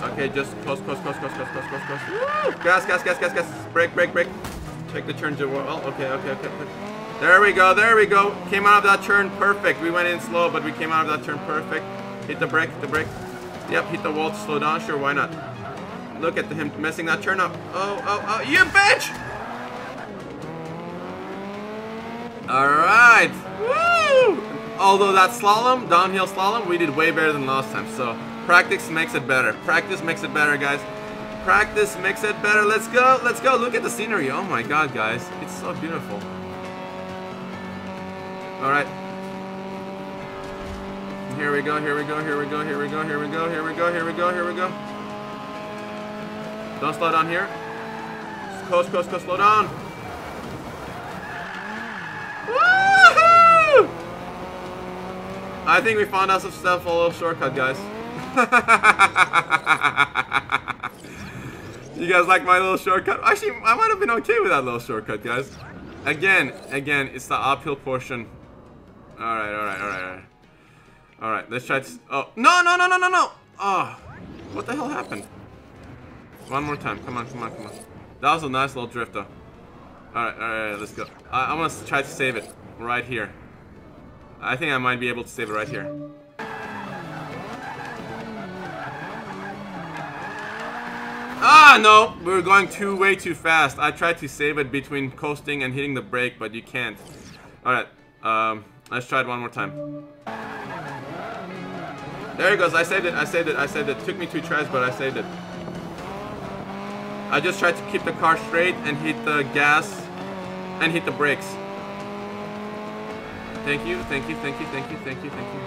Okay, just close, close, close, close, close, close, close, close. Woo! Gas, gas, gas, gas, gas. Brake, brake, brake. Take the turn to oh, well. Okay, okay, okay, okay. There we go, there we go. Came out of that turn perfect. We went in slow, but we came out of that turn perfect. Hit the brake, the brake. Yep, hit the wall to slow down. Sure, why not? Look at him messing that turn up. Oh, oh, oh, you bitch! Alright. Woo! Although that slalom, downhill slalom, we did way better than last time. So practice makes it better. Practice makes it better, guys. Practice makes it better. Let's go. Let's go. Look at the scenery. Oh my god, guys. It's so beautiful. Alright. Here we go, here we go, here we go, here we go, here we go, here we go, here we go, here we go. Don't slow down here. Coast, coast, coast, slow down. I think we found out some stuff, a little shortcut, guys. *laughs* you guys like my little shortcut? Actually, I might have been okay with that little shortcut, guys. Again, again, it's the uphill portion. Alright, alright, alright, alright. Alright, let's try to... Oh, no, no, no, no, no, no! Oh, what the hell happened? One more time. Come on, come on, come on. That was a nice little drift, though. Alright, alright, let's go. I, I'm gonna try to save it right here. I think I might be able to save it right here. Ah, no! We are going too, way too fast. I tried to save it between coasting and hitting the brake, but you can't. Alright, um, let's try it one more time. There it goes. I saved it. I saved it. I saved it. Took me two tries, but I saved it. I just tried to keep the car straight and hit the gas and hit the brakes. Thank you, thank you, thank you, thank you, thank you, thank you.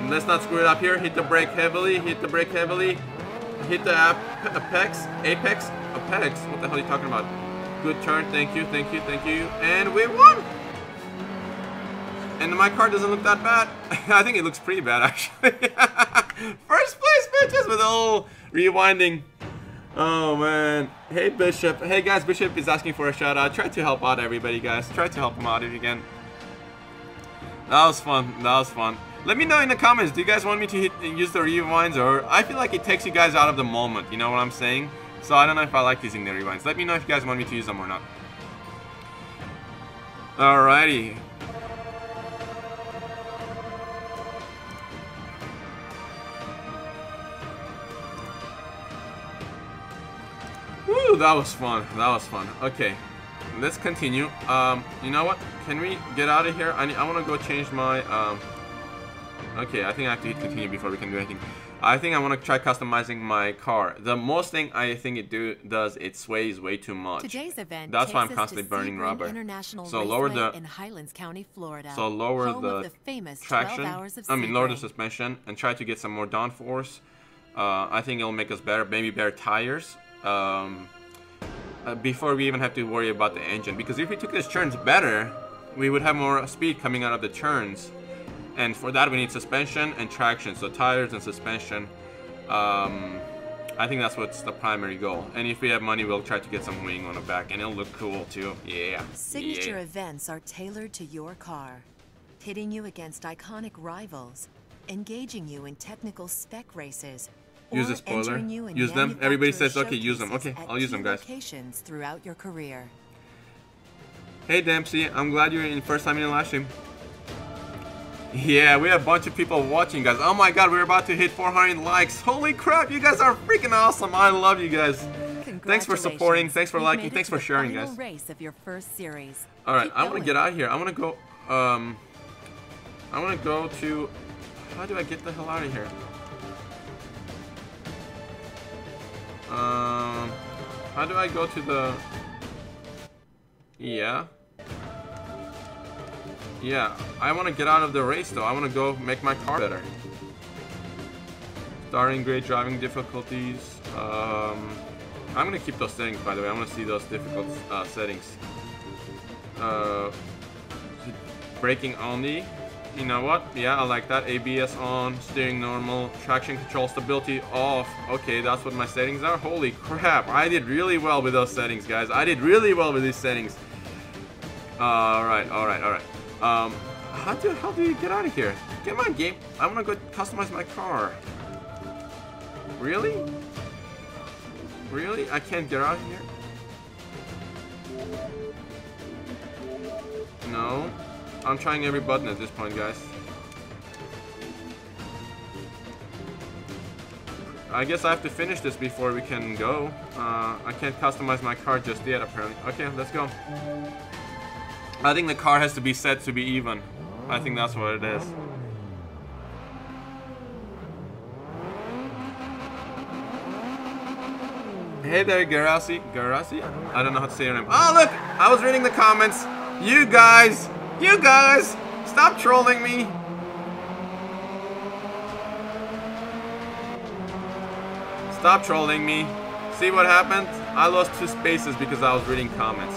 And let's not screw it up here. Hit the brake heavily, hit the brake heavily. Hit the apex, apex, apex. What the hell are you talking about? Good turn, thank you, thank you, thank you. And we won! And my car doesn't look that bad. *laughs* I think it looks pretty bad, actually. *laughs* First place, bitches, with a little rewinding. Oh, man. Hey, Bishop. Hey, guys, Bishop is asking for a shout out. Try to help out everybody, guys. Try to help him out if you can. That was fun. That was fun. Let me know in the comments. Do you guys want me to hit, use the rewinds? Or I feel like it takes you guys out of the moment. You know what I'm saying? So I don't know if I like using the rewinds. Let me know if you guys want me to use them or not. Alrighty. Woo, that was fun. That was fun. Okay, let's continue. Um, you know what? Can we get out of here? I, need, I want to go change my, um... Okay, I think I have to hit continue before we can do anything. I think I want to try customizing my car. The most thing I think it do does it sways way too much. Today's event That's why I'm constantly burning rubber. so lower the in Highlands County, Florida. So lower the, the famous traction. I mean lower the suspension and try to get some more downforce. Uh, I think it'll make us better, maybe better tires. Um, uh, before we even have to worry about the engine. Because if we took these turns better, we would have more speed coming out of the turns. And for that we need suspension and traction, so tires and suspension. Um, I think that's what's the primary goal. And if we have money, we'll try to get some wing on the back, and it'll look cool too. Yeah. Signature yeah. events are tailored to your car, pitting you against iconic rivals, engaging you in technical spec races, Use the spoiler. Use them. Everybody says, okay, use them. Okay, I'll use them, guys. throughout your career. Hey, Dempsey. I'm glad you're in first time in the live stream. Yeah, we have a bunch of people watching, guys. Oh my god, we're about to hit 400 likes. Holy crap, you guys are freaking awesome. I love you guys. Thanks for supporting. Thanks for You've liking. Thanks for sharing, guys. Race of your first series. All right, I want to get out of here. I want to go. Um, I want to go to. How do I get the hell out of here? Um, how do I go to the... Yeah. Yeah, I want to get out of the race though. I want to go make my car better. Starting great driving difficulties. Um, I'm going to keep those settings by the way. I want to see those difficult uh, settings. Uh, braking only. You know what? Yeah, I like that. ABS on, steering normal, traction control, stability off. Okay, that's what my settings are. Holy crap, I did really well with those settings, guys. I did really well with these settings. Alright, alright, alright. Um, How do, how do you get out of here? Come on, game. I want to go customize my car. Really? Really? I can't get out of here? No. I'm trying every button at this point, guys. I guess I have to finish this before we can go. Uh, I can't customize my car just yet, apparently. Okay, let's go. I think the car has to be set to be even. I think that's what it is. Hey there, Garasi. Garasi? I don't know how to say your name. Oh, look! I was reading the comments. You guys! You guys! Stop trolling me! Stop trolling me. See what happened? I lost two spaces because I was reading comments.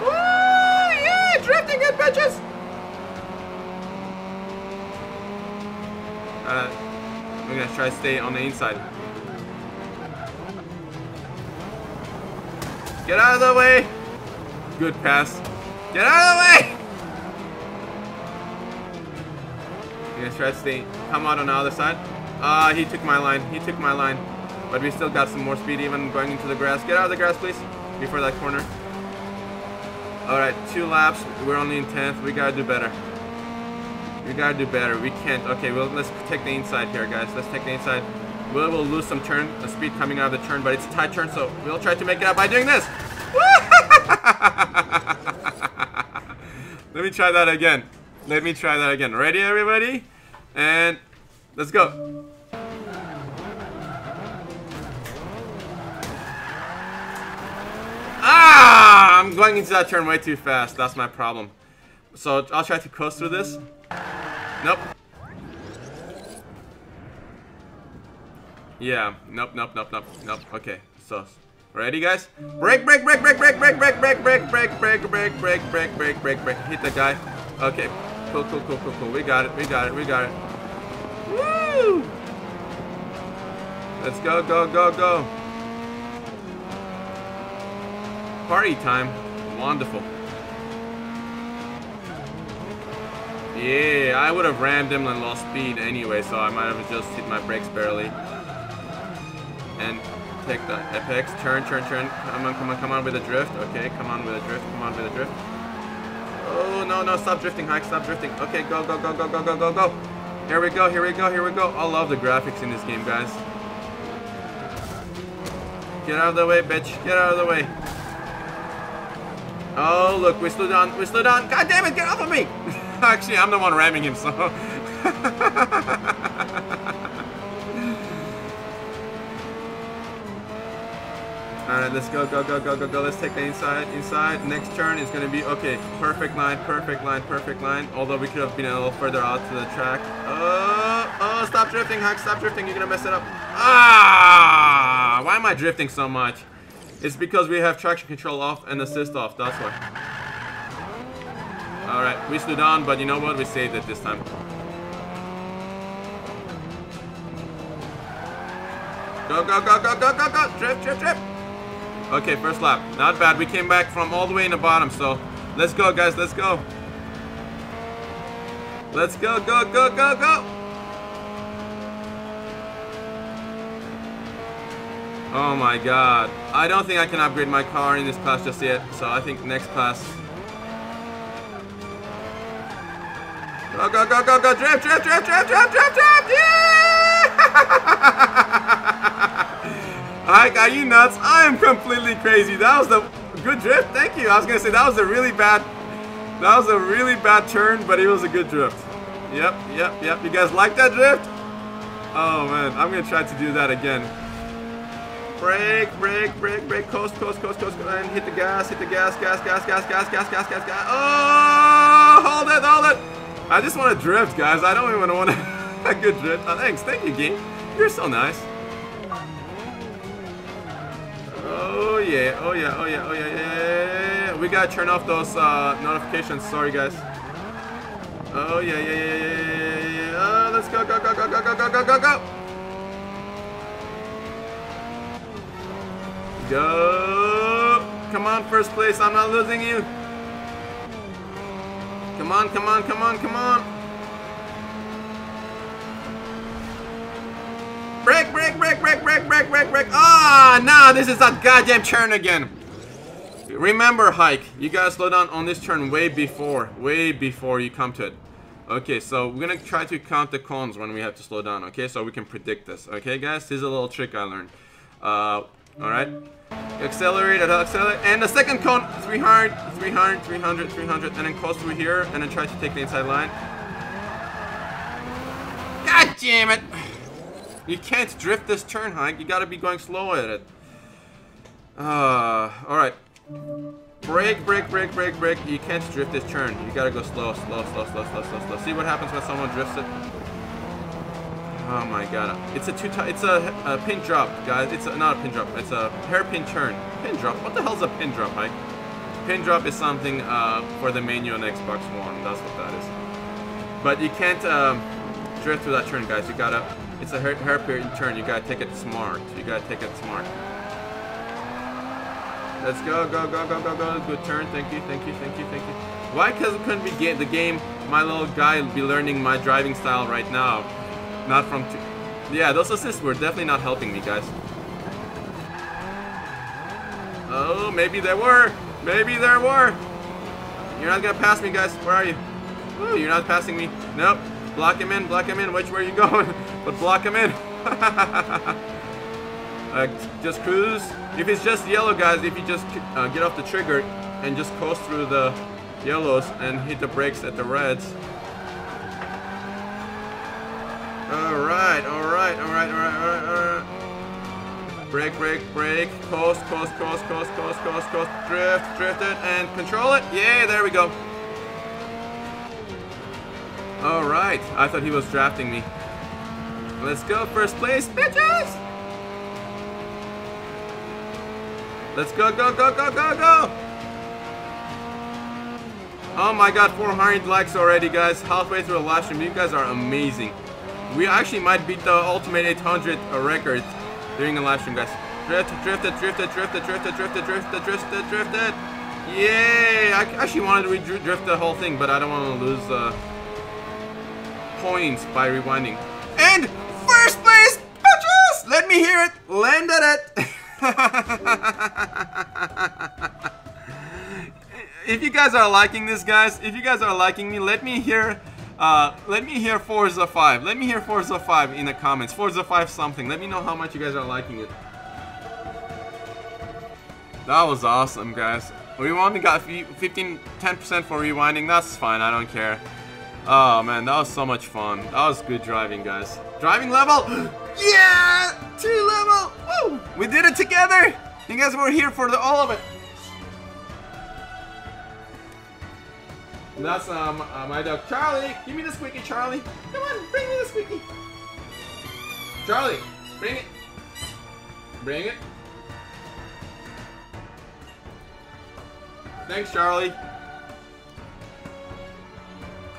Woo! Yeah! Drifting it, bitches! Uh, we're gonna try to stay on the inside. Get out of the way! Good pass. Get out of the way! We're gonna try to stay. Come out on the other side. Ah, uh, he took my line. He took my line. But we still got some more speed even going into the grass. Get out of the grass, please. Before that corner. Alright, two laps. We're only in 10th. We gotta do better. We gotta do better. We can't. Okay, well, let's take the inside here, guys. Let's take the inside. We'll, we'll lose some turn, the speed coming out of the turn, but it's a tight turn, so we'll try to make it up by doing this. *laughs* Let me try that again. Let me try that again. Ready, everybody? And let's go. Ah! I'm going into that turn way too fast. That's my problem. So I'll try to coast through this. Nope. Yeah. Nope, nope, nope, nope, nope. Okay. So, ready, guys? Brake, brake, brake, brake, brake, brake, brake, brake, brake, brake, brake, brake, brake, brake, brake, brake, brake. Hit the guy. Okay. Cool, cool, cool, cool, cool. We got it. We got it. We got it. Woo! Let's go, go, go, go. Party time. Wonderful. Yeah, I would have rammed him and lost speed anyway, so I might have just hit my brakes barely. And take the apex. Turn, turn, turn. Come on, come on, come on with a drift. Okay, come on with a drift. Come on with a drift. Oh, no, no, stop drifting, Hike, stop drifting. Okay, go, go, go, go, go, go, go, go. Here we go, here we go, here we go. I love the graphics in this game, guys. Get out of the way, bitch. Get out of the way. Oh, look, we slowed down. We slowed down. God damn it, get off of me. *laughs* Actually, I'm the one ramming him, so. *laughs* Alright, let's go, go, go, go, go, go. Let's take the inside, inside. Next turn is going to be, okay, perfect line, perfect line, perfect line. Although we could have been a little further out to the track. Oh, oh, stop drifting, Hack, stop drifting. You're going to mess it up. Ah! Why am I drifting so much? It's because we have traction control off and assist off, that's why. Alright, we slowed down, but you know what? We saved it this time. Go, go, go, go, go, go, go! Drift, drift, drift! Okay, first lap. Not bad. We came back from all the way in the bottom, so let's go, guys. Let's go. Let's go, go, go, go, go! Oh my god. I don't think I can upgrade my car in this class just yet, so I think next class... Go, go, go, go, go! Drift, drift, drift, drift, drift, drift, drift! Yeah! *laughs* Ike, are you nuts? I am completely crazy. That was the good drift. Thank you. I was gonna say that was a really bad, that was a really bad turn, but it was a good drift. Yep, yep, yep. You guys like that drift? Oh man, I'm gonna try to do that again. Brake, brake, brake, brake, coast, coast, coast, coast, and hit the gas, hit the gas, gas, gas, gas, gas, gas, gas, gas, gas. Oh, hold it, hold it. I just want to drift, guys. I don't even want *laughs* a good drift. Oh, thanks, thank you, game. You're so nice. Oh yeah, oh yeah, oh yeah, oh yeah, yeah. We gotta turn off those uh, notifications. Sorry, guys. Oh yeah, yeah, yeah, yeah, yeah, yeah. Oh, let's go, go, go, go, go, go, go, go, go, go. Go. come on, first place. I'm not losing you. Come on, come on, come on, come on. Brake, brake, brake, brake, brake, brake, brake, brake. Ah, now this is a goddamn turn again. Remember, Hike, you gotta slow down on this turn way before, way before you come to it. Okay, so we're gonna try to count the cones when we have to slow down, okay? So we can predict this, okay, guys? This is a little trick I learned. Uh, alright. Accelerate, accelerate, and the second cone, 300, 300, 300, 300, and then close through here, and then try to take the inside line. God damn it! You can't drift this turn, Hike. You gotta be going slow at it. Uh, alright. Brake, brake, brake, brake, brake. You can't drift this turn. You gotta go slow, slow, slow, slow, slow, slow, slow. See what happens when someone drifts it? Oh my god. It's a two it's a, a, pin drop, guys. It's a, not a pin drop. It's a hairpin turn. Pin drop? What the hell's a pin drop, Mike? Pin drop is something uh, for the menu on Xbox One. That's what that is. But you can't um, drift through that turn, guys. You gotta... It's a hair, hairpin turn. You gotta take it smart. You gotta take it smart. Let's go, go, go, go, go, go. Good turn. Thank you, thank you, thank you, thank you. Why Cause couldn't be the game, my little guy will be learning my driving style right now? Not from... Yeah, those assists were definitely not helping me, guys. Oh, maybe there were. Maybe there were. You're not gonna pass me, guys. Where are you? Oh, you're not passing me. Nope. Block him in, block him in. Which way are you going? *laughs* but block him in. *laughs* uh, just cruise. If it's just yellow, guys, if you just uh, get off the trigger and just coast through the yellows and hit the brakes at the reds. Alright, alright, alright, alright, alright, alright. Brake, brake, brake. Coast, coast, coast, coast, coast, coast, coast. Drift, drift it, and control it. Yeah, there we go. Alright, I thought he was drafting me. Let's go, first place, bitches! Let's go, go, go, go, go, go! Oh my god, 400 likes already, guys. Halfway through the live stream. You guys are amazing. We actually might beat the Ultimate 800 record during the live stream, guys. Drift, drifted, drifted, drifted, drifted, drifted, drifted, drifted, drifted. Yay! I actually wanted to drift the whole thing, but I don't want to lose uh, points by rewinding. And first place, bitches! Let me hear it. Landed it. *laughs* if you guys are liking this, guys, if you guys are liking me, let me hear, uh, let me hear Forza 5. Let me hear Forza 5 in the comments. Forza 5 something. Let me know how much you guys are liking it. That was awesome, guys. We only got 15, 10% for rewinding. That's fine. I don't care. Oh, man. That was so much fun. That was good driving, guys. Driving level! *gasps* Yeah! Two level! Woo! We did it together! You guys were here for the, all of it. And that's um, uh, my dog Charlie. Give me the squeaky, Charlie. Come on, bring me the squeaky. Charlie, bring it. Bring it. Thanks, Charlie.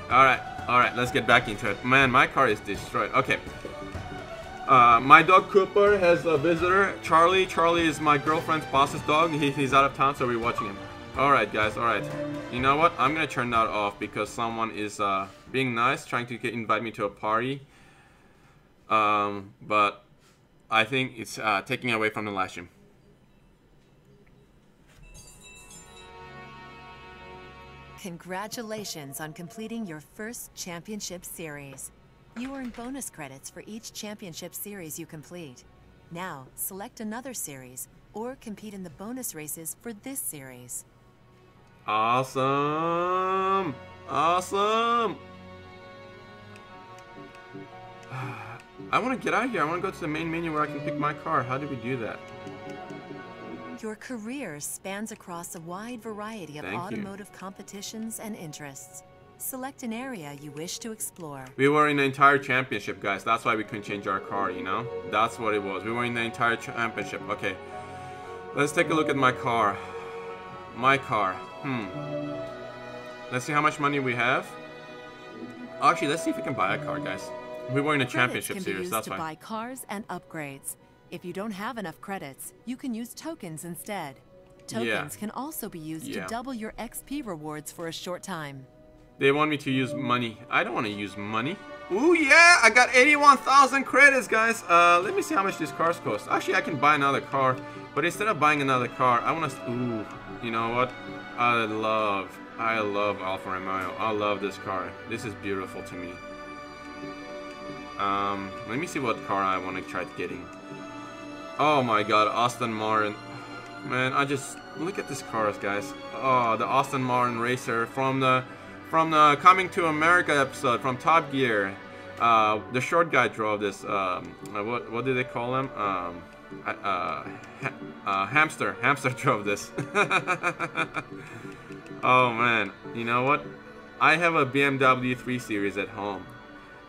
Alright, alright, let's get back into it. Man, my car is destroyed. Okay. Uh, my dog Cooper has a visitor, Charlie. Charlie is my girlfriend's boss's dog. He, he's out of town, so we're watching him. Alright, guys, alright. You know what? I'm gonna turn that off because someone is uh, being nice, trying to get, invite me to a party. Um, but I think it's uh, taking away from the live stream. Congratulations on completing your first championship series. You earn bonus credits for each championship series you complete. Now, select another series or compete in the bonus races for this series. Awesome! Awesome! *sighs* I want to get out of here. I want to go to the main menu where I can pick my car. How do we do that? Your career spans across a wide variety of Thank automotive you. competitions and interests. Select an area you wish to explore. We were in the entire championship, guys. That's why we couldn't change our car, you know? That's what it was. We were in the entire championship. Okay. Let's take a look at my car. My car. Hmm. Let's see how much money we have. Actually, let's see if we can buy a car, guys. We were in a championship series, that's why. buy cars and upgrades. If you don't have enough credits, you can use tokens instead. Tokens Yeah. can also be used Yeah. to double your XP rewards for a short time. They want me to use money. I don't want to use money. Ooh, yeah, I got 81,000 credits, guys. Uh, let me see how much these cars cost. Actually, I can buy another car, but instead of buying another car, I want to... Ooh, you know what? I love, I love Alfa Romeo. I love this car. This is beautiful to me. Um, let me see what car I want to try getting. Oh my god, Aston Martin. Man, I just look at these cars, guys. Oh, the Aston Martin racer from the from the Coming to America episode from Top Gear. Uh, the short guy drove this. Um, uh, what what did they call him? Um, uh, ha- uh, hamster. Hamster *laughs* drove this. *laughs* oh man, you know what? I have a BMW 3 Series at home.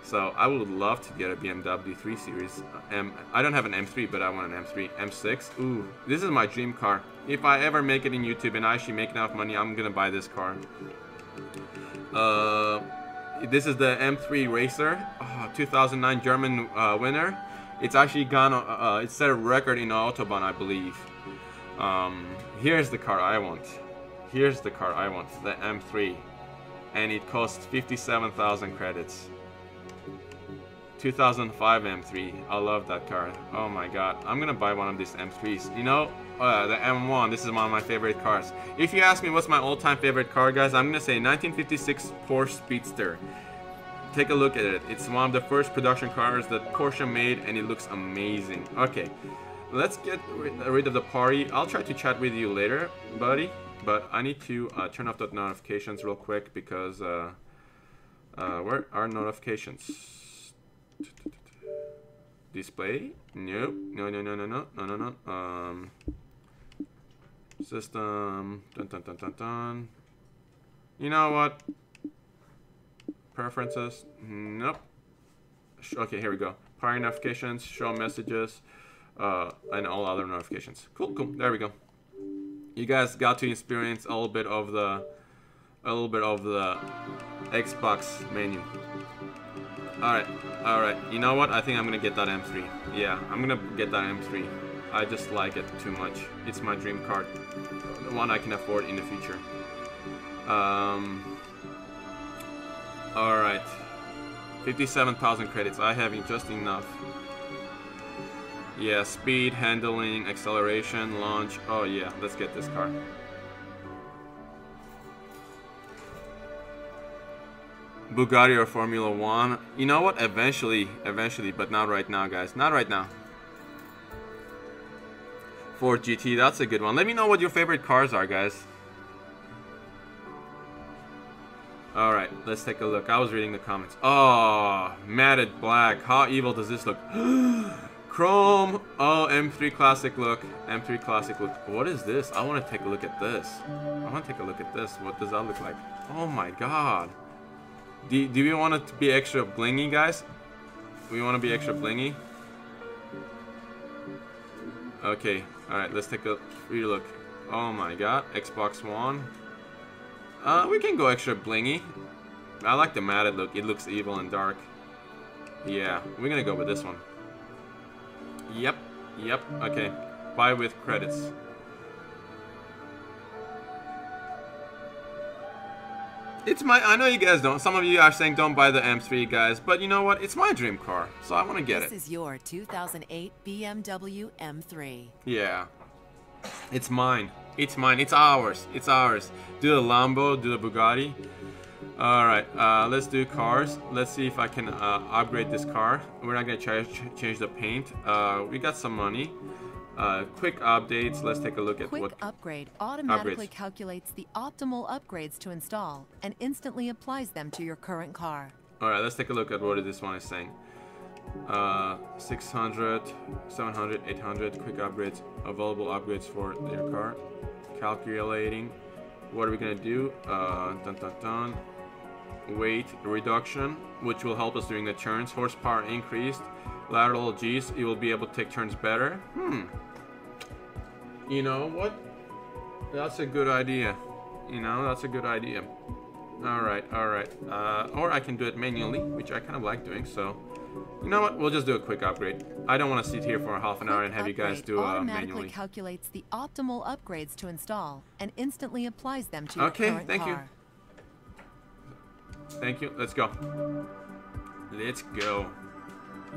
So I would love to get a BMW 3 Series. M I don't have an M3, but I want an M3. M6. Ooh, this is my dream car. If I ever make it in YouTube and I actually make enough money, I'm gonna buy this car. Uh, this is the M3 Racer, oh, 2009 German uh, winner. It's actually gone. Uh, uh, it set a record in autobahn, I believe. Um, here's the car I want. Here's the car I want, the M3, and it costs 57,000 credits. 2005 M3. I love that car. Oh my god. I'm gonna buy one of these M3s. You know, uh, the M1. This is one of my favorite cars. If you ask me what's my all-time favorite car, guys, I'm gonna say 1956 Porsche Speedster. Take a look at it. It's one of the first production cars that Porsche made, and it looks amazing. Okay, let's get rid of the party. I'll try to chat with you later, buddy. But I need to uh, turn off the notifications real quick because uh, uh, where are notifications? Display? Nope. No, no, no, no, no, no, no, no. Um, system. Dun, dun, dun, dun, dun. You know what? Preferences? Nope. Okay, here we go. Prior notifications, show messages, uh, and all other notifications. Cool, cool. There we go. You guys got to experience a little bit of the, a little bit of the Xbox menu. Alright, alright. You know what? I think I'm gonna get that M3. Yeah, I'm gonna get that M3. I just like it too much. It's my dream card. The one I can afford in the future. Um. Alright. 57,000 credits. I have just enough. Yeah, speed, handling, acceleration, launch. Oh yeah, let's get this car. Bugatti or Formula One. You know what? Eventually, eventually, but not right now, guys. Not right now. Ford GT, that's a good one. Let me know what your favorite cars are, guys. Alright, let's take a look. I was reading the comments. Ah, oh, matted black. How evil does this look? *gasps* Chrome. Oh, M3 Classic look. M3 Classic look. What is this? I want to take a look at this. I want to take a look at this. What does that look like? Oh my god. Do, do we want it to be extra blingy, guys? We want to be extra blingy? Okay, alright, let's take a relook. Oh my god, Xbox One. Uh, we can go extra blingy. I like the matted look, it looks evil and dark. Yeah, we're gonna go with this one. Yep, yep, okay. Buy with credits. It's my. I know you guys don't. Some of you are saying don't buy the M3, guys. But you know what? It's my dream car, so I want to get it. This is your 2008 BMW M3. Yeah. It's mine. It's mine. It's ours. It's ours. Do the Lambo. Do the Bugatti. All right. Uh, let's do cars. Let's see if I can uh, upgrade this car. We're not gonna ch change the paint. Uh, we got some money. Uh, quick updates. Let's take a look at Quick what. Upgrade automatically Upgrades. calculates the optimal upgrades to install and instantly applies them to your current car. All right. Let's take a look at what this one is saying. Uh, 600, 700, 800 quick upgrades. Available upgrades for your car. Calculating. What are we gonna do? Uh, dun dun dun. Weight reduction, which will help us during the turns. Horsepower increased. Lateral G's, you will be able to take turns better. Hmm. You know what? That's a good idea. You know, that's a good idea. Alright, alright. Uh, or I can do it manually, which I kind of like doing, so... You know what? We'll just do a quick upgrade. I don't want to sit here for half an hour and have you guys do uh, automatically manually. calculates the optimal upgrades to install and instantly applies them to your Okay, current thank you. Thank you. Let's go. Let's go.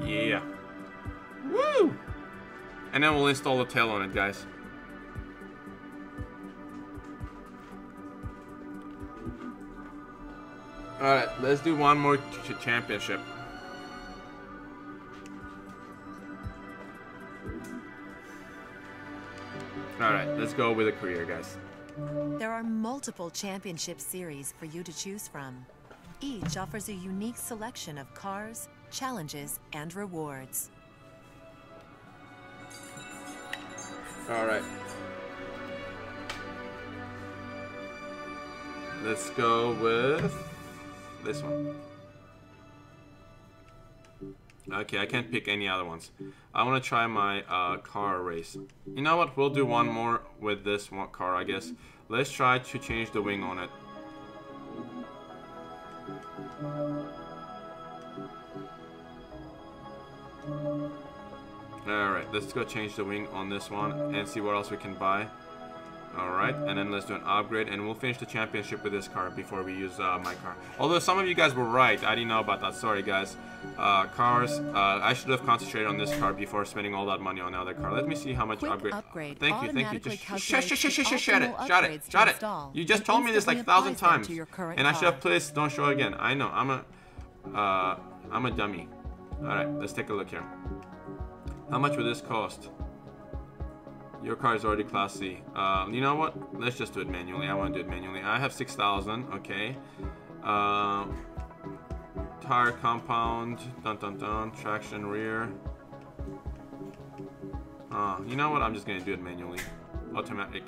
Yeah. Woo! And then we'll install the tail on it, guys. Alright, let's do one more ch championship. Alright, let's go with a career, guys. There are multiple championship series for you to choose from. Each offers a unique selection of cars, challenges, and rewards. Alright. Let's go with this one. Okay, I can't pick any other ones. I want to try my uh, car race. You know what? We'll do one more with this one car, I guess. Let's try to change the wing on it. Alright, let's go change the wing on this one and see what else we can buy. Alright, and then let's do an upgrade and we'll finish the championship with this car before we use uh, my car. Although some of you guys were right, I didn't know about that, sorry guys. Uh, cars, uh, I should have concentrated on this car before spending all that money on the other car. Let me see how much Quick upgrade. upgrade Thank you, thank you. Just shut, shut, shut, shut, calculates shut, shut it, shut it, shut it. You just told me this like a thousand times. to your current And I should have please don't show again. I know, I'm a, uh, I'm a dummy. Alright, let's take a look here. How much would this cost? Your car is already Class C. Uh, you know what? Let's just do it manually. I want to do it manually. I have 6,000. Okay. Uh, tire compound. Dun dun dun. Traction rear. Uh, you know what? I'm just gonna do it manually. Automatic.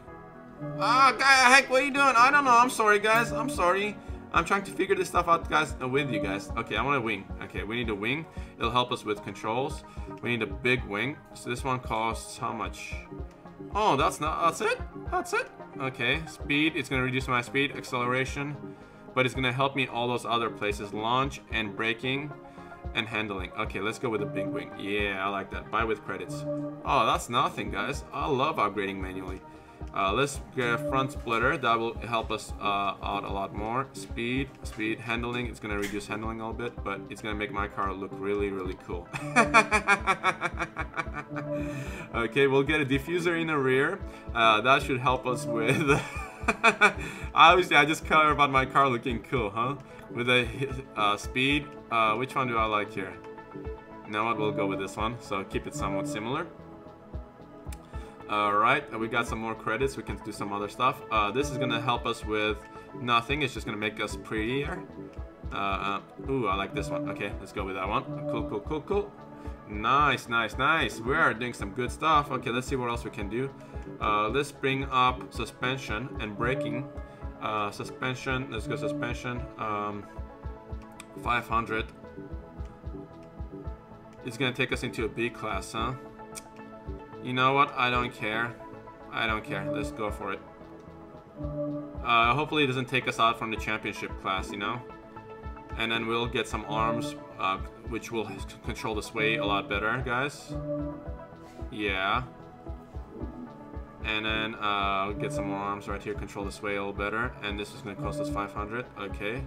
Ah, guy, heck, what are you doing? I don't know. I'm sorry, guys. I'm sorry. I'm trying to figure this stuff out, guys, uh, with you guys. Okay, I want a wing. Okay, we need a wing. It'll help us with controls. We need a big wing. So this one costs how much? Oh, that's not. That's it. That's it. Okay, speed. It's gonna reduce my speed, acceleration, but it's gonna help me all those other places: launch and braking and handling. Okay, let's go with the big wing. Yeah, I like that. Buy with credits. Oh, that's nothing, guys. I love upgrading manually. Uh, let's get a front splitter. That will help us uh, out a lot more. Speed, speed, handling. It's gonna reduce handling a little bit, but it's gonna make my car look really, really cool. *laughs* okay, we'll get a diffuser in the rear. Uh, that should help us with. *laughs* Obviously, I just care about my car looking cool, huh? With a uh, speed. Uh, which one do I like here? Know what? We'll go with this one. So keep it somewhat similar. Alright, we got some more credits. We can do some other stuff. Uh, this is gonna help us with nothing. It's just gonna make us prettier. Uh, uh, ooh, I like this one. Okay, let's go with that one. Cool, cool, cool, cool. Nice, nice, nice. We are doing some good stuff. Okay, let's see what else we can do. Uh, let's bring up suspension and braking. Uh, suspension, let's go suspension. Um, 500. It's gonna take us into a B class, huh? You know what? I don't care. I don't care. Let's go for it. Uh, hopefully it doesn't take us out from the championship class, you know? And then we'll get some arms, uh, which will control the sway a lot better, guys. Yeah. And then uh, get some more arms right here, control the sway a little better. And this is going to cost us 500. Okay.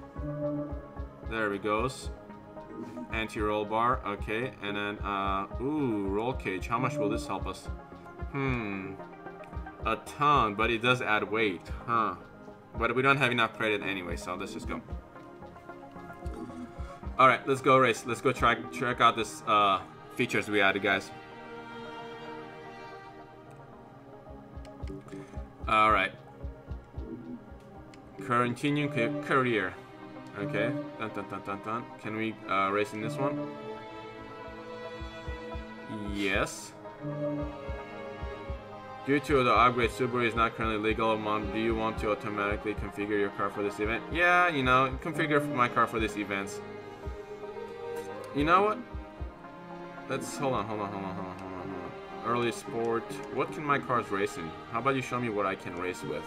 There we goes. Anti-roll bar. Okay. And then, uh, ooh, roll cage. How much will this help us? Hmm. A ton, but it does add weight. Huh. But we don't have enough credit anyway, so let's just go. All right, let's go race. Let's go try check out this uh, features we added, guys. All right. Continue ca- career. Okay. Dun, dun, dun, dun, dun. Can we uh, race in this one? Yes. Due to the upgrade, Subaru is not currently legal. Mom, do you want to automatically configure your car for this event? Yeah, you know, configure my car for this event. You know what? Let's hold on, hold on, hold on, hold on, hold on, hold on. Early sport. What can my cars race in? How about you show me what I can race with?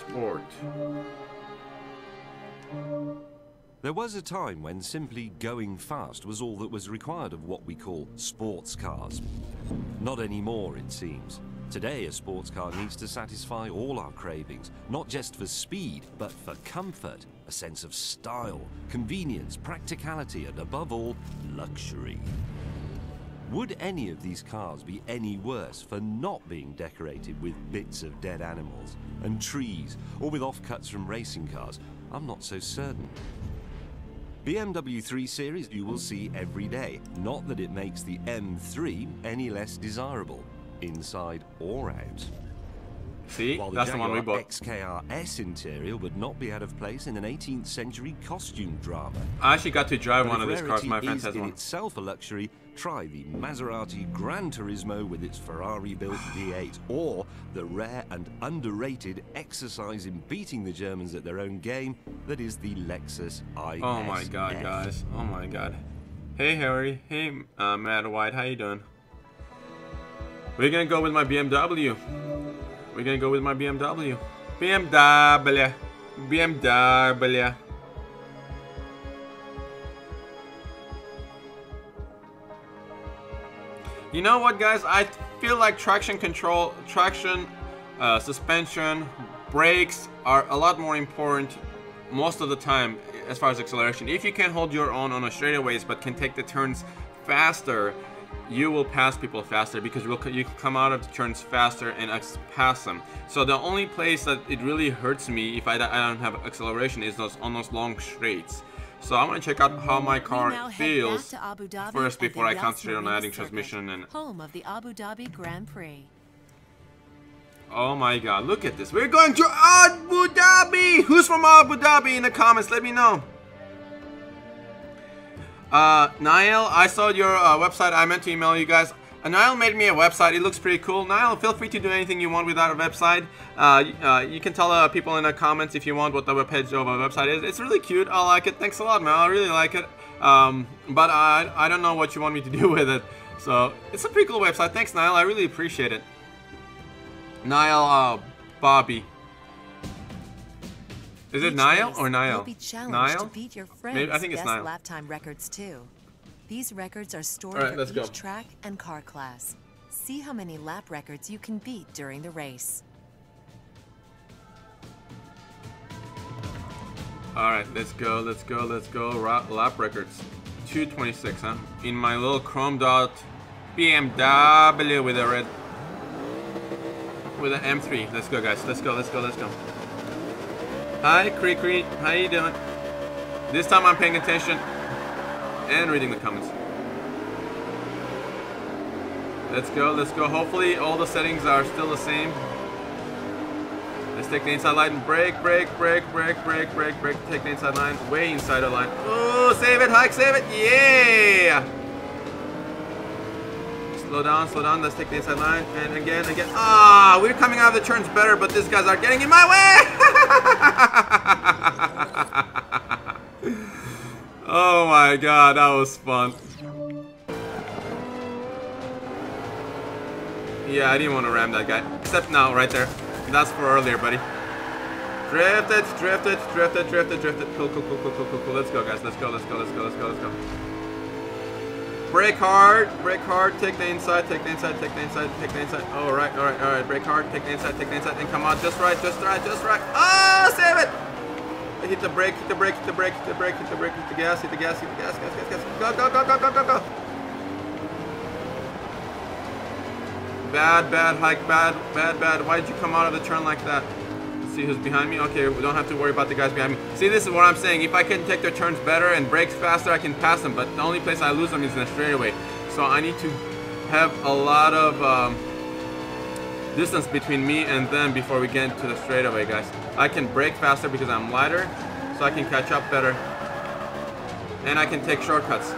Sport. There was a time when simply going fast was all that was required of what we call sports cars. Not anymore, it seems. Today, a sports car needs to satisfy all our cravings, not just for speed, but for comfort, a sense of style, convenience, practicality, and above all, luxury. Would any of these cars be any worse for not being decorated with bits of dead animals and trees, or with offcuts from racing cars? I'm not so certain. BMW 3 Series you will see every day, not that it makes the M3 any less desirable, inside or out. See, While the that's the one we bought. XKRS interior would not be out of place in an 18th century costume drama. I actually got to drive But one of these cars. My friend is has in one. itself a luxury. Try the Maserati Gran Turismo with its Ferrari-built V8, or the rare and underrated exercise in beating the Germans at their own game that is the Lexus IS. Oh my god, guys. Oh my god. Hey Harry. Hey uh, Matt White. How you doing? We're gonna go with my BMW. We're gonna go with my BMW. BMW. BMW. You know what, guys? I feel like traction control, traction, uh, suspension, brakes are a lot more important most of the time as far as acceleration. If you can hold your own on a straightaways but can take the turns faster, you will pass people faster because you, can come out of the turns faster and pass them. So the only place that it really hurts me if I, don't have acceleration is those on those long straights. So I want to check out how my car feels back to Abu Dhabi first before I concentrate on adding transmission and home of the Abu Dhabi Grand Prix. Oh my god, look at this. We're going to Abu Dhabi! Who's from Abu Dhabi in the comments? Let me know. Uh, Niall, I saw your uh, website. I meant to email you guys. Uh, Niall made me a website. It looks pretty cool. Niall, feel free to do anything you want with that website. Uh, uh, you can tell uh, people in the comments if you want what the webpage of a website is. It's really cute. I like it. Thanks a lot, man. I really like it. Um, but I, I don't know what you want me to do *laughs* with it. So it's a pretty cool website. Thanks, Niall. I really appreciate it. Niall uh, Bobby. Is it Each Niall or Niall? You'll be challenged Niall? beat your friends' Maybe- I think it's Niall. lap time records too. These records are stored right, for each go. track and car class. See how many lap records you can beat during the race. All right, let's go, let's go, let's go. Lap records, 226, huh? In my little chrome dot BMW with a red, with an M3. Let's go, guys. Let's go, let's go, let's go. Hi, Cree Cree. How you doing? This time I'm paying attention and reading the comments. Let's go, let's go. Hopefully all the settings are still the same. Let's take the inside line. Brake, break, brake, brake, brake, break, brake. Take the inside line. Way inside the line. Oh, save it, hike, save it. Yeah. Slow down, slow down. Let's take the inside line. And again, again. Ah, we're coming out of the turns better, but these guys are getting in my way. *laughs* oh my god, that was fun. Yeah, I didn't want to ram that guy. Except now, right there. That's for earlier, buddy. drift Drifted, drifted, drifted, drifted, drifted. Cool, cool, cool, cool, cool, cool, cool. Let's go, guys. Let's go, let's go, let's go, let's go, let's go. Brake hard, brake hard. Take the inside, take the inside, take the inside, take the inside. Oh, all right, all right, all right. Brake hard, take the inside, take the inside, and come on, just right, just right, just right. Oh, save it! Hit the brake, hit the brake, hit the brake, hit the brake, hit the brake, hit the gas, hit the gas, hit the gas, gas, gas, gas. Go, go, go, go, go, go, go. Bad, bad hike, bad, bad, bad. Why did you come out of the turn like that? See who's behind me? Okay, we don't have to worry about the guys behind me. See, this is what I'm saying. If I can take their turns better and brakes faster, I can pass them. But the only place I lose them is in the straightaway. So I need to have a lot of um, distance between me and them before we get to the straightaway, guys. I can brake faster because I'm lighter, so I can catch up better. And I can take shortcuts.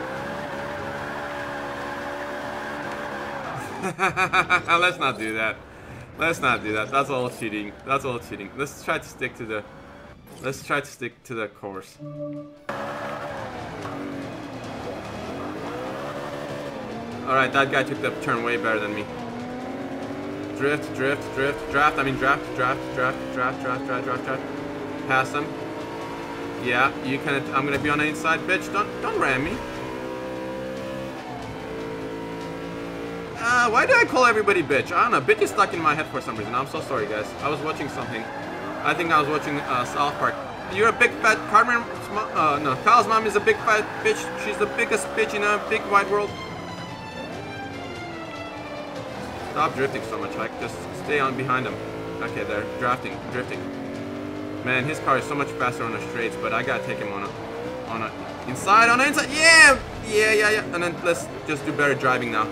*laughs* Let's not do that. Let's not do that. That's all cheating. That's all cheating. Let's try to stick to the. Let's try to stick to the course. All right, that guy took the turn way better than me. Drift, drift, drift, draft. I mean draft, draft, draft, draft, draft, draft, draft, draft. Pass him. Yeah, you can. I'm gonna be on the inside, bitch. Don't don't ram me. Uh, why do I call everybody bitch? I don't know. Bitch is stuck in my head for some reason. I'm so sorry, guys. I was watching something. I think I was watching uh, South Park. You're a big fat Cartman. Uh, no, Kyle's mom is a big fat bitch. She's the biggest bitch in a big wide world. Stop drifting so much, like just stay on behind him. Okay, they're drafting, drifting. Man, his car is so much faster on the straights, but I gotta take him on a, on a inside, on the inside. Yeah, yeah, yeah, yeah. And then let's just do better driving now.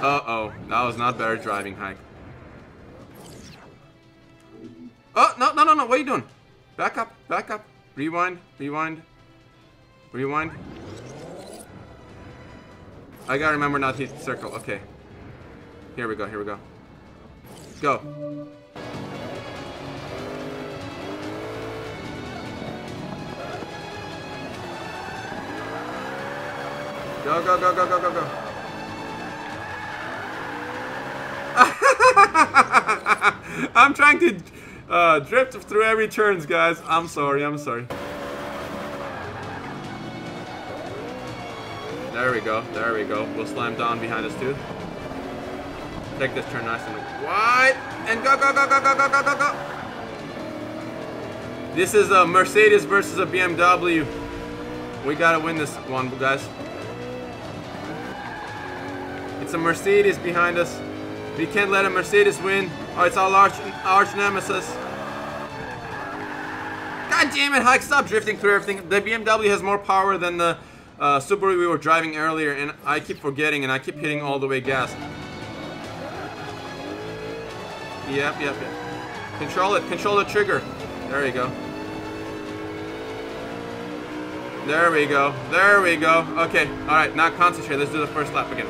Uh-oh, that was not better driving, Hike. Oh, no, no, no, no, what are you doing? Back up, back up. Rewind, rewind, rewind. I gotta remember not to hit the circle, okay. Here we go, here we go. Go. Go, go, go, go, go, go, go. *laughs* I'm trying to uh, drift through every turns, guys. I'm sorry, I'm sorry. There we go, there we go. We'll slam down behind us too. Take this turn nice and wide. And go, go, go, go, go, go, go, go, go. This is a Mercedes versus a BMW. We gotta win this one, guys. It's a Mercedes behind us. We can't let a Mercedes win. Oh, it's our arch, arch nemesis. God damn it, Hike, stop drifting through everything. The BMW has more power than the uh, Subaru we were driving earlier, and I keep forgetting, and I keep hitting all the way gas. Yep, yep, yep. Control it, control the trigger. There you go. There we go, there we go. Okay, alright, now concentrate. Let's do the first lap again.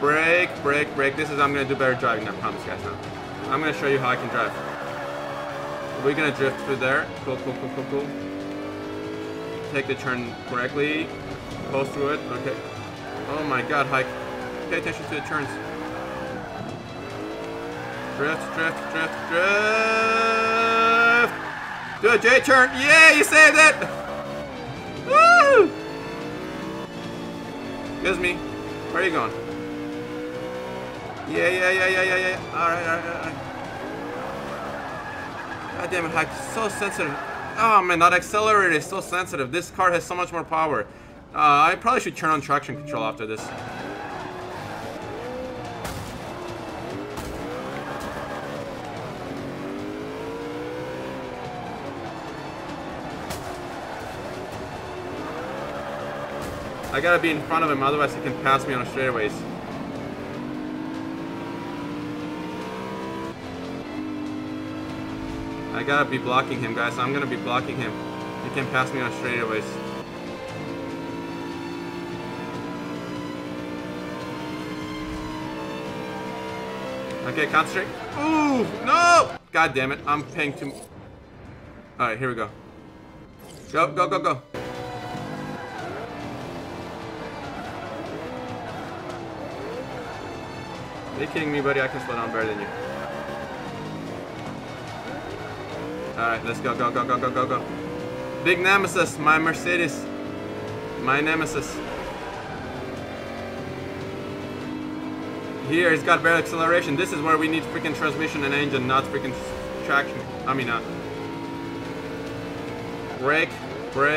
Brake, brake, brake. This is, I'm gonna do better driving, I promise guys now. I'm gonna show you how I can drive. We're gonna drift through there. Cool, cool, cool, cool, cool. Take the turn correctly. Go through it. Okay. Oh my god, hike. Pay attention to the turns. Drift, drift, drift, drift. Do a J turn. Yeah, you saved it. Woo! Excuse me. Where are you going? Yeah, yeah, yeah, yeah, yeah, yeah. Alright, alright, alright. God damn it, Hike. So sensitive. Oh man, that accelerator is so sensitive. This car has so much more power. Uh, I probably should turn on traction control after this. I gotta be in front of him, otherwise he can pass me on straightaways. I gotta be blocking him, guys. I'm gonna be blocking him. He can pass me on straightaways. Okay, concentrate. Ooh, no! God damn it, I'm paying too... Alright, here we go. Go, go, go, go. Are you kidding me, buddy? I can slow down better than you. Alright, let's go, go, go, go, go, go, go. Big Nemesis, my Mercedes. My Nemesis. Here, it's got better acceleration. This is where we need freaking transmission and engine, not freaking traction. I mean, not. Brake. Brake.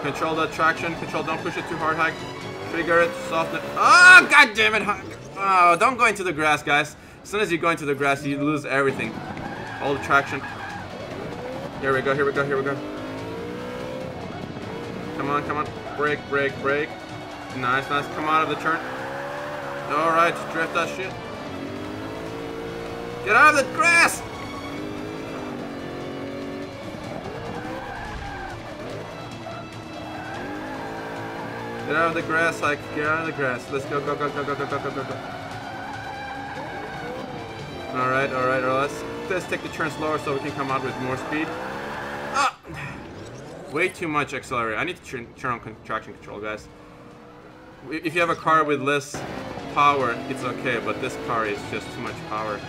Control the traction. Control, don't push it too hard, Hike. Trigger it, soften it. Oh, god damn it. Oh, don't go into the grass, guys. As soon as you go into the grass, you lose everything. All the traction. Here we go, here we go, here we go. Come on, come on. Brake, brake, brake. Nice, nice. Come out of the turn. Alright, drift that shit. Get out of the grass! Get out of the grass, like, get out of the grass. Let's go, go, go, go, go, go, go, go, go, go. Alright, alright, alright. Let's, let's take the turn slower so we can come out with more speed. Way too much accelerator. I need to turn, turn on traction control, guys. If you have a car with less power, it's okay, but this car is just too much power.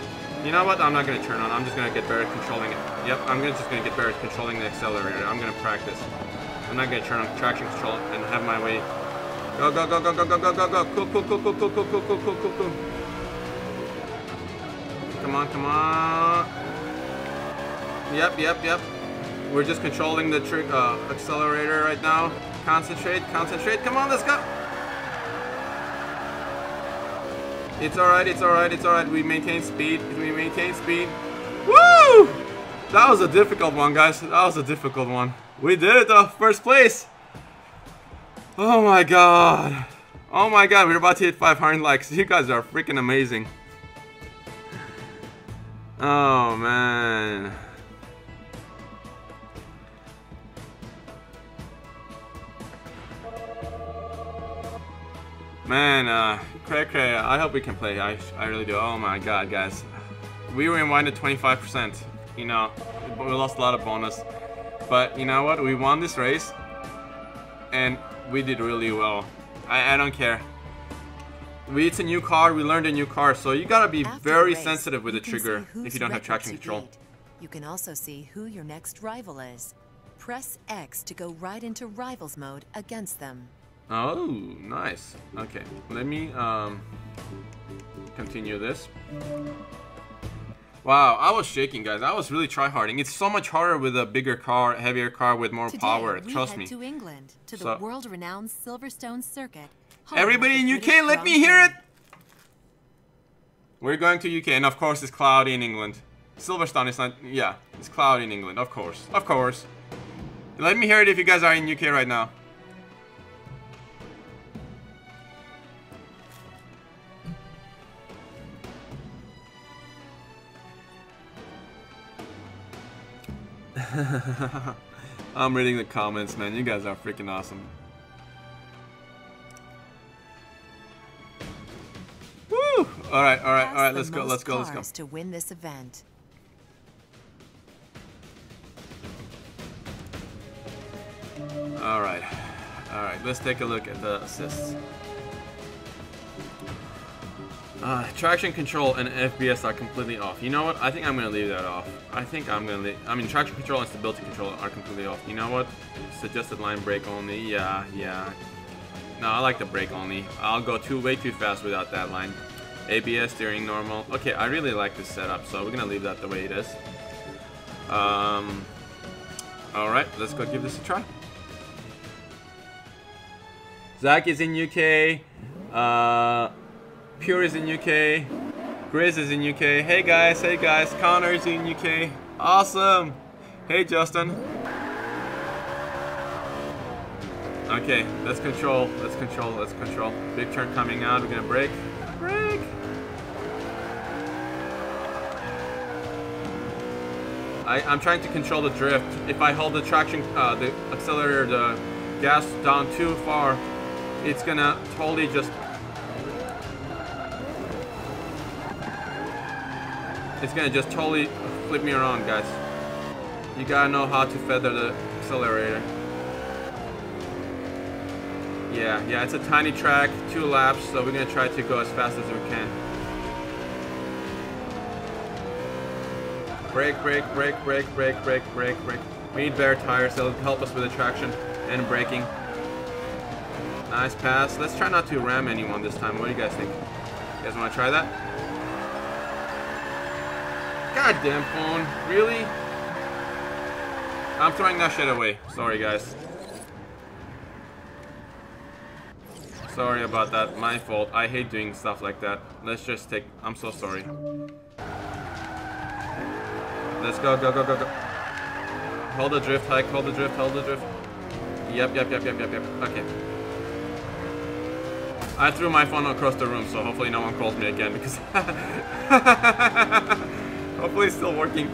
You know what? I'm not gonna turn on. I'm just gonna get better at controlling it. Yep, I'm gonna just gonna get better at controlling the accelerator. I'm gonna practice. I'm not gonna turn on traction control and have my way. Go go go go go go go go go. Cool cool cool cool cool cool cool cool cool cool cool. Come on, come on. Yep, yep, yep. We're just controlling the uh, accelerator right now. Concentrate, concentrate. Come on, let's go. It's alright, it's alright, it's alright. We maintain speed. We maintain speed. Woo! That was a difficult one, guys. That was a difficult one. We did it though. First place. Oh my god. Oh my god, we're about to hit 500 likes. You guys are freaking amazing. Oh man. Man, uh, Cray Cray, I hope we can play. I, I really do. Oh my god, guys. We were invited 25%. You know, we lost a lot of bonus. But you know what? We won this race. And we did really well. I, I don't care. We, it's a new car, we learned a new car, so you gotta be After very race, sensitive with the trigger if you don't have traction you control. beat. You can also see who your next rival is. Press X to go right into Rivals mode against them. Oh, nice. Okay, let me um, continue this. Wow, I was shaking, guys. I was really tryharding. It's so much harder with a bigger car, heavier car with more Today, power. we Trust head me. to England to the So- world-renowned Silverstone circuit. Everybody in UK, British let me hear it. We're going to UK, and of course it's cloudy in England. Silverstone is not. Yeah, it's cloudy in England. Of course, of course. Let me hear it if you guys are in UK right now. *laughs* I'm reading the comments, man. You guys are freaking awesome. Woo! All right, all right, all right. Let's go, let's go, let's go. To win this event. All right, all right. Let's take a look at the assists. Uh, traction control and FPS are completely off. You know what? I think I'm gonna leave that off. I think I'm gonna leave. I mean, traction control and stability control are completely off. You know what? Suggested line brake only. Yeah, yeah. No, I like the brake only. I'll go too way too fast without that line. ABS steering normal. Okay, I really like this setup, so we're gonna leave that the way it is. Um. All right, let's go give this a try. Zach is in UK. Uh, Pure is in UK. Grizz is in UK. Hey guys, hey guys. Connor is in UK. Awesome. Hey Justin. Okay, let's control. Let's control. Let's control. Big turn coming out. We're gonna brake. Brake. I, I'm trying to control the drift. If I hold the traction, uh, the accelerator, the gas down too far, it's gonna totally just It's gonna just totally flip me around, guys. You gotta know how to feather the accelerator. Yeah, yeah, it's a tiny track, two laps, so we're gonna try to go as fast as we can. Brake, brake, brake, brake, brake, brake, brake, brake. We need bare tires, They'll help us with the traction and braking. Nice pass. Let's try not to ram anyone this time. What do you guys think? You guys wanna try that? Goddamn phone. Really? I'm throwing that shit away. Sorry, guys. Sorry about that. My fault. I hate doing stuff like that. Let's just take... I'm so sorry. Let's go, go, go, go, go. Hold the drift, hike. Hold the drift, hold the drift. Yep, yep, yep, yep, yep, yep. Okay. I threw my phone across the room, so hopefully no one calls me again because *laughs* hopefully it's still working.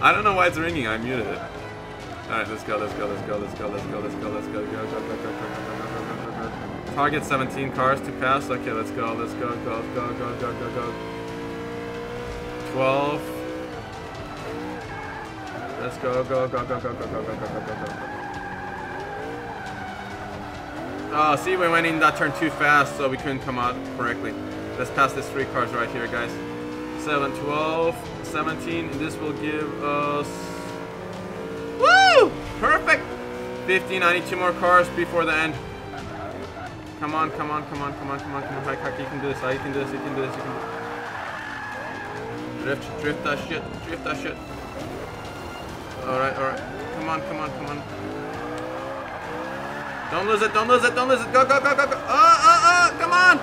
I don't know why it's ringing. I muted it. All right, let's go. Let's go. Let's go. Let's go. Let's go. Let's go. Let's. Go. Go. Go. Go. Go. Go. Go. Go. Target 17 cars to pass. Okay, let's go. Let's go. Go. Go. Go. Go. Go. Go. 12. Let's go, go. Go. Go. Go. Go. Go. Go. Go. Go. Go. Go. Oh, see, we went in that turn too fast, so we couldn't come out correctly. Let's pass these three cars right here, guys. 7, 12, 17. This will give us... Woo! Perfect! 15. I need two more cars before the end. Come on, come on, come on, come on, come on, come on. Hike, you can do this. You can do this, you can do this, you can do this. Drift, drift that shit, drift that shit. Alright, alright. Come on, come on, come on. Don't lose it, don't lose it, don't lose it. Go, go, go, go, go. Oh, oh, oh, come on.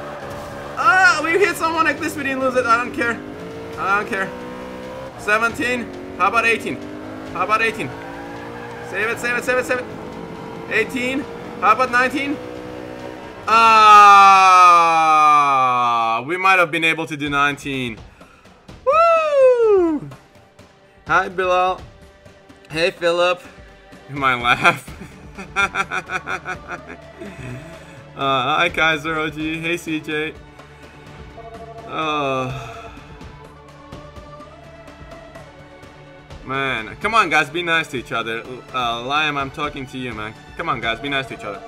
Oh, we hit someone like this, we didn't lose it. I don't care. I don't care. 17. How about 18? How about 18? Save it, save it, save it, save it. 18. How about 19? Ah, we might have been able to do 19. Woo! Hi, Bilal. Hey, Philip. You might laugh. *laughs* *laughs* uh, hi, Kaiser OG. Hey, CJ. Oh. Man, come on, guys, be nice to each other. Uh, Liam, I'm talking to you, man. Come on, guys, be nice to each other.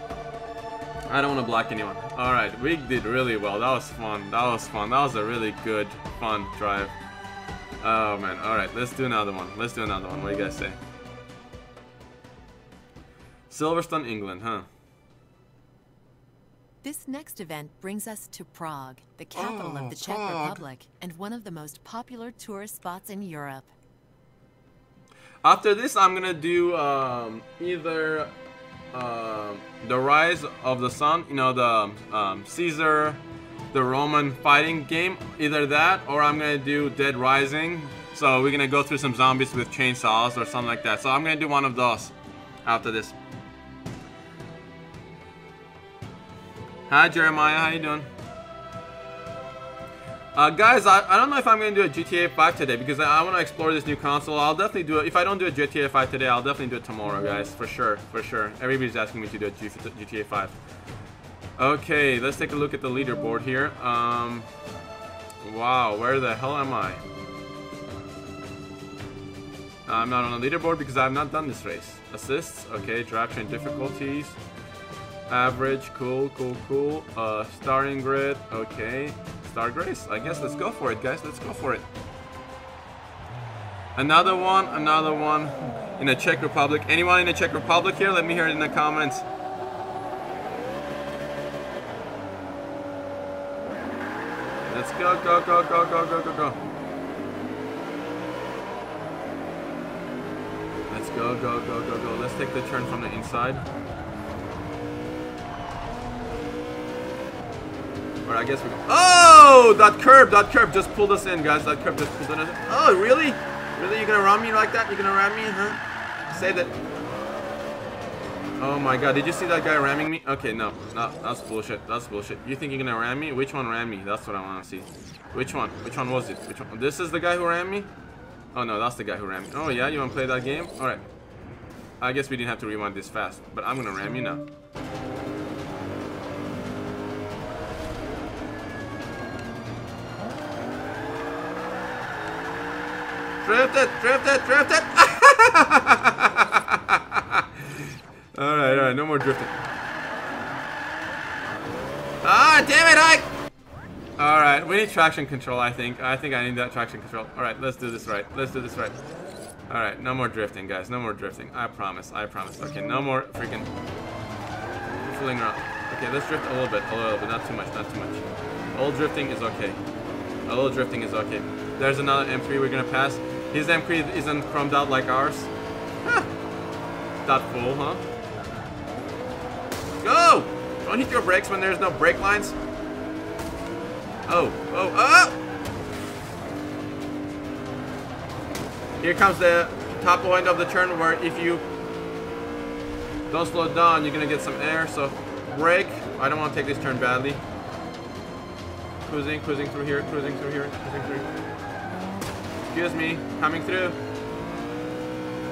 I don't want to block anyone. Alright, we did really well. That was fun. That was fun. That was a really good, fun drive. Oh, man. Alright, let's do another one. Let's do another one. What do you guys say? Silverstone, England, huh? This next event brings us to Prague, the capital Oh, of the Czech Prague. Republic and one of the most popular tourist spots in Europe. After this, I'm gonna do um, either um the Rise of the Sun, you know, the um, Caesar, the Roman fighting game. Either that, or I'm gonna do Dead Rising. So we're gonna go through some zombies with chainsaws or something like that. So I'm gonna do one of those after this. Hi Jeremiah, how you doing? Uh, guys, I, I don't know if I'm going to do a GTA 5 today because I, I want to explore this new console. I'll definitely do it. If I don't do a GTA 5 today, I'll definitely do it tomorrow, guys. For sure, for sure. Everybody's asking me to do a GTA 5. Okay, let's take a look at the leaderboard here. Um, wow, where the hell am I? I'm not on the leaderboard because I have not done this race. Assists, okay, drivetrain difficulties. Average, cool, cool, cool. Uh, starting grid, okay. Star Grace, I guess let's go for it, guys. Let's go for it. Another one, another one in the Czech Republic. Anyone in the Czech Republic here? Let me hear it in the comments. Let's go, go, go, go, go, go, go, go. Let's go, go, go, go, go. Let's take the turn from the inside. Or I guess we. Oh, that curb, that curb just pulled us in, guys. That curb just pulled us in. Oh, really? Really? You're gonna ram me like that? You're gonna ram me, huh? Say that. Oh my god, did you see that guy ramming me? Okay, no, no, that's bullshit. That's bullshit. You think you're gonna ram me? Which one ran me? That's what I wanna see. Which one? Which one was it? Which one? This is the guy who ran me? Oh no, that's the guy who ran me. Oh yeah, you wanna play that game? Alright. I guess we didn't have to rewind this fast, but I'm gonna ram you now. Drift it, drift it, drift it! *laughs* alright, alright, no more drifting. Ah, damn it, Ike! Alright, we need traction control, I think. I think I need that traction control. Alright, let's do this right. Let's do this right. Alright, no more drifting, guys. No more drifting. I promise, I promise. Okay, no more freaking fooling around. Okay, let's drift a little bit, a little bit. Not too much, not too much. A little drifting is okay. A little drifting is okay. There's another M3 we're gonna pass. His M3 isn't chromed out like ours. That fool, huh? Go! Don't hit your brakes when there's no brake lines. Oh, oh, oh! oh! Here comes the top end of the turn where if you don't slow down, you're gonna get some air, so brake. I don't want to take this turn badly. Cruising, cruising through here, cruising through here, cruising through. Excuse me, coming through.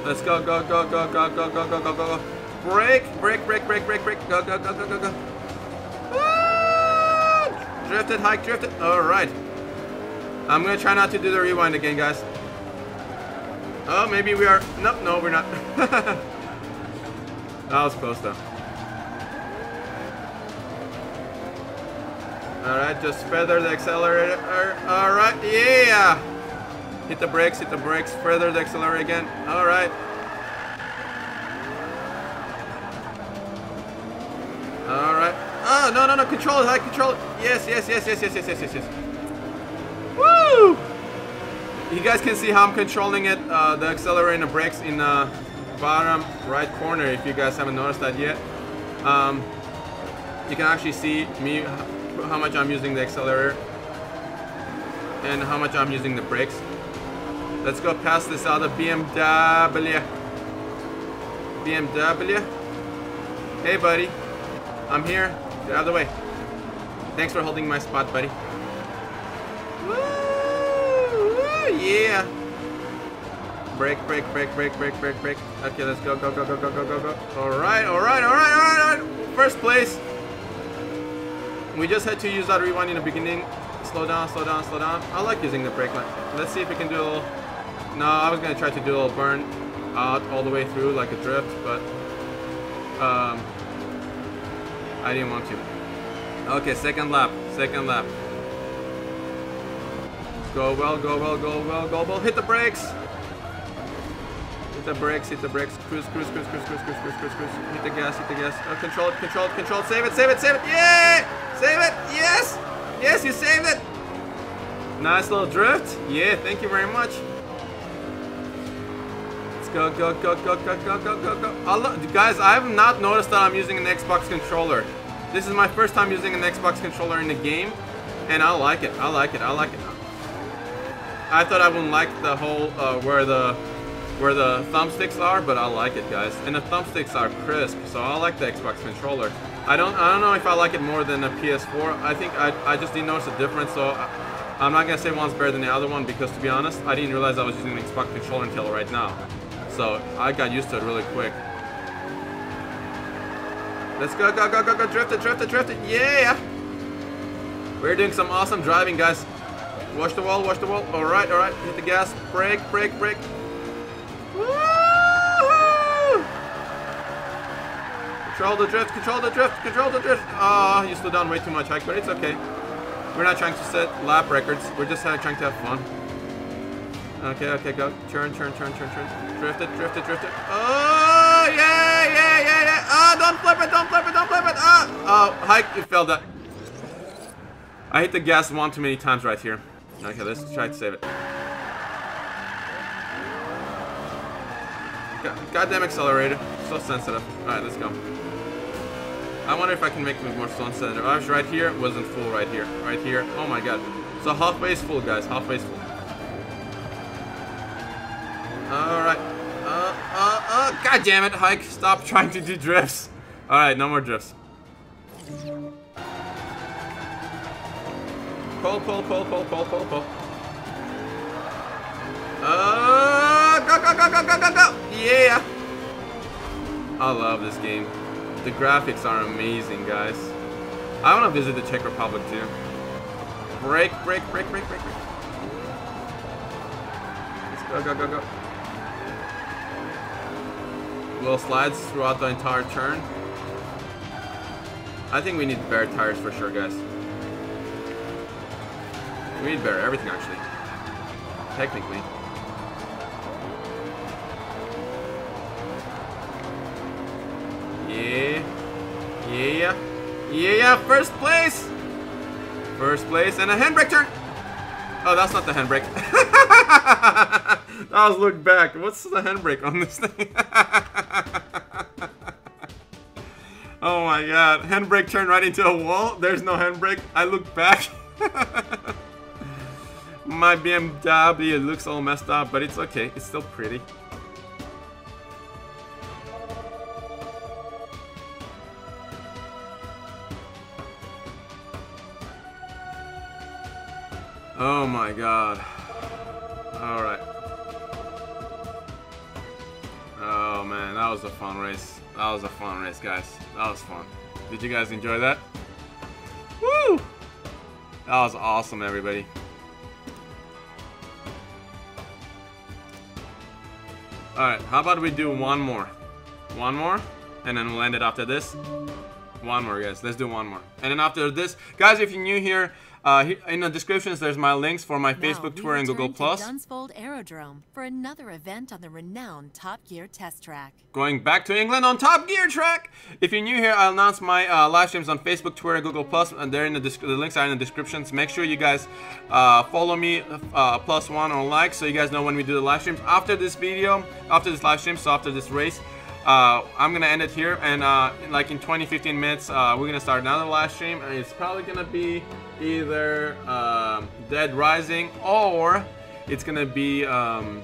Let's go, go, go, go, go, go, go, go, go, go, go. Brake, brake, brake, brake, brake, brake. Go, go, go, go, go, go. Woo! Drifted, hike, drifted. All right. I'm gonna try not to do the rewind again, guys. Oh, maybe we are. Nope, no, we're not. that was close though. Alright, just feather the accelerator. Alright, yeah! Hit the brakes, hit the brakes, further the accelerator again. Alright. Alright. Oh, no, no, no, control it, high control it. Yes, yes, yes, yes, yes, yes, yes, yes, yes. Woo! You guys can see how I'm controlling it, uh, the accelerator and the brakes in the bottom right corner if you guys haven't noticed that yet. Um, you can actually see me how much I'm using the accelerator and how much I'm using the brakes. Let's go past this other BMW. BMW. Hey, buddy. I'm here. Get out of the way. Thanks for holding my spot, buddy. Woo, yeah. Brake, brake, brake, brake, brake, brake, brake. Okay, let's go, go, go, go, go, go, go, go. All right, all right, all right, all right, all right. First place. We just had to use that rewind in the beginning. Slow down, slow down, slow down. I like using the brake line. Let's see if we can do a little... No, I was to try to do a little burn out all the way through like a drift, but... Um, I didn't want to. Okay, second lap. Second lap. Go well, go well, go well, go well. Hit the brakes. Hit the brakes, hit the brakes. Cruise, cruise, cruise, cruise, cruise, cruise, cruise, cruise, cruise. Hit the gas, hit the gas. Oh, control it, control it, control it. Save it, save it, save it. Yay! Save it. Yes. Yes, you saved it. Nice little drift. Yeah, thank you very much. Go, go, go, go, go, go, go, go, go. Guys, I have not noticed that I'm using an Xbox controller. This is my first time using an Xbox controller in the game, and I like it. I like it. I like it. I thought I wouldn't like the whole uh, where the where the thumbsticks are, but I like it, guys. And the thumbsticks are crisp, so I like the Xbox controller. I don't I don't know if I like it more than a PS4. I think I, I just didn't notice a difference, so I, I'm not gonna say one's better than the other one because to be honest, I didn't realize I was using an Xbox controller until right now. So I got used to it really quick. Let's go, go, go, go, go, drift it, drift it, drift it, yeah! We're doing some awesome driving, guys. Watch the wall, watch the wall. All right, all right, hit the gas, brake, brake, brake. Control the drift, control the drift, control the drift. Ah, oh, you slowed down way too much, Hike, but it's okay. We're not trying to set lap records. We're just trying to have fun. Okay, okay, go. Turn, turn, turn, turn, turn. Drift it, drift it, drift it. Oh, yeah, yeah, yeah, yeah. Oh, don't flip it, don't flip it, don't flip it. Oh, oh, Hike, you failed that. I hit the gas one too many times right here. Okay, let's try to save it. God, goddamn accelerator. So sensitive. Alright, let's go. I wonder if I can make it more sensitive. I was right here, wasn't full right here. Right here. Oh my god. So halfway is full, guys. Halfway is full. Alright. Uh, uh, uh. God damn it, Hike. Stop trying to do drifts. Alright, no more drifts. Pull, pull, pull, pull, pull, pull, pull. Uh, go, go, go, go, go, go, go. Yeah. I love this game. The graphics are amazing, guys. I want to visit the Czech Republic too. Brake, brake, brake, brake, brake, brake. Let's go, go, go, go. Little slides throughout the entire turn. I think we need better tires for sure, guys. We need better everything, actually. Technically. Yeah. Yeah. Yeah, first place! First place and a handbrake turn! Oh, that's not the handbrake. *laughs* that was look back. What's the handbrake on this thing? *laughs* oh my god. Handbrake turned right into a wall. There's no handbrake. I look back. *laughs* my BMW it looks all messed up, but it's okay. It's still pretty. Oh my god. That was a fun race. That was a fun race, guys. That was fun. Did you guys enjoy that? Woo! That was awesome, everybody. Alright, how about we do one more? One more? And then we'll end it after this. One more, guys. Let's do one more. And then after this, guys, if you're new here, uh, in the descriptions, there's my links for my Now Facebook tour and Google Plus. Dunsfold Aerodrome for another event on the renowned Top Gear test track. Going back to England on Top Gear track. If you're new here, I'll announce my uh, live streams on Facebook, Twitter, and Google Plus, and they're in the, the links are in the descriptions. Make sure you guys uh, follow me, uh, plus one or like, so you guys know when we do the live streams. After this video, after this live stream, so after this race, uh, I'm gonna end it here, and uh, like in 20, 15 minutes, uh, we're gonna start another live stream, and it's probably gonna be either um, Dead Rising or it's gonna be. Um,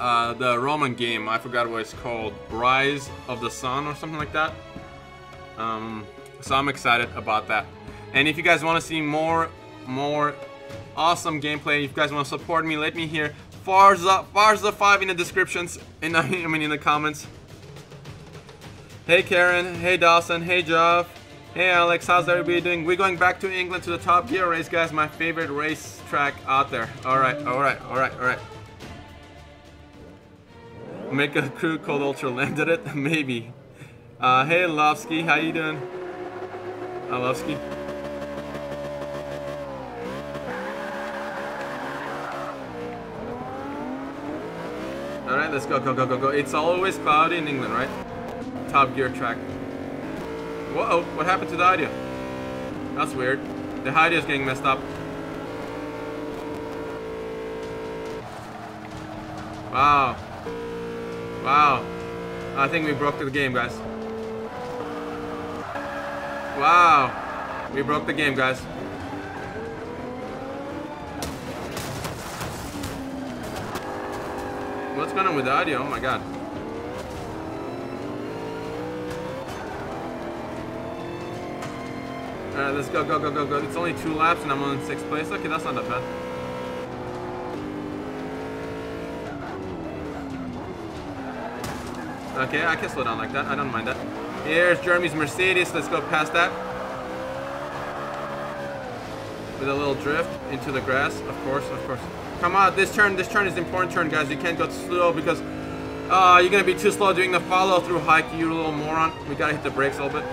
uh, the Roman game. I forgot what it's called. Rise of the Sun or something like that. Um, so I'm excited about that. And if you guys want to see more, more awesome gameplay, if you guys want to support me, let me hear Forza, Forza 5 in the descriptions. In the, *laughs* I mean in the comments. Hey Karen, hey Dawson, hey Jeff, hey Alex, how's everybody doing? We're going back to England to the Top Gear race, guys. My favorite race track out there. All right, all right, all right, all right. Make a crew called Ultra landed it? *laughs* Maybe. Uh, hey Lovsky, how you doing? Lovsky. Alright, let's go, go, go, go, go. It's always cloudy in England, right? Top Gear track. Whoa, what happened to the idea? That's weird. The idea is getting messed up. Wow. Wow. I think we broke the game, guys. Wow. We broke the game, guys. What's going on with the audio? Oh my god. Alright, let's go, go, go, go, go. It's only two laps and I'm on sixth place. Okay, that's not that bad. Okay, I can slow down like that. I don't mind that. Here's Jeremy's Mercedes. Let's go past that. With a little drift into the grass. Of course, of course. Come on, this turn, this turn is important turn, guys. You can't go slow because uh, you're to be too slow doing the follow-through hike, you little moron. We got to hit the brakes a little bit.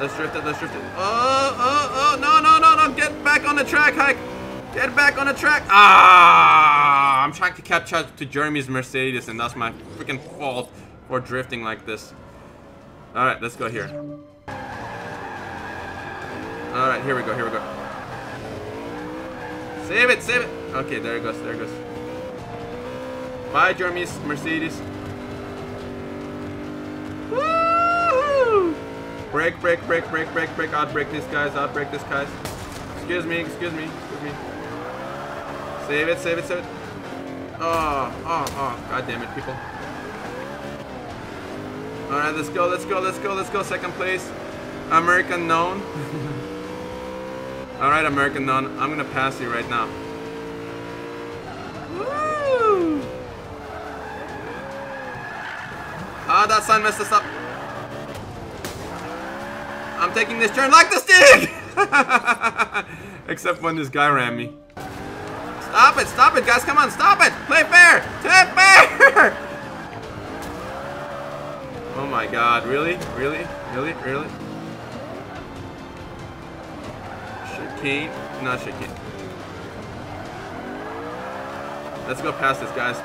Let's drift it, let's drift it. Oh, oh, oh, no, no, no, no. Get back on the track, hike. Get back on the track. Ah! I'm trying to catch up to Jeremy's Mercedes, and that's my freaking fault for drifting like this. All right, let's go here. All right, here we go, here we go. Save it, save it. Okay, there it goes, there it goes. Bye, Jeremy's Mercedes. Woo! Brake, brake, brake, brake, brake, brake. Outbrake these guys, I'll outbrake this guys. Excuse me, excuse me, excuse me. Save it, save it, save it. Oh, oh, oh, god damn it, people. Alright, let's go, let's go, let's go, let's go. Second place. American known. *laughs* Alright, American known. I'm gonna pass you right now. Woo! Ah, that sign messed us up. I'm taking this turn like the stick! *laughs* Except when this guy ran me. Stop it, stop it, guys, come on, stop it! Play fair! Play fair! *laughs* oh my god, really? Really? Really? Really? Chicane? Not chicane. Let's go past this, guys.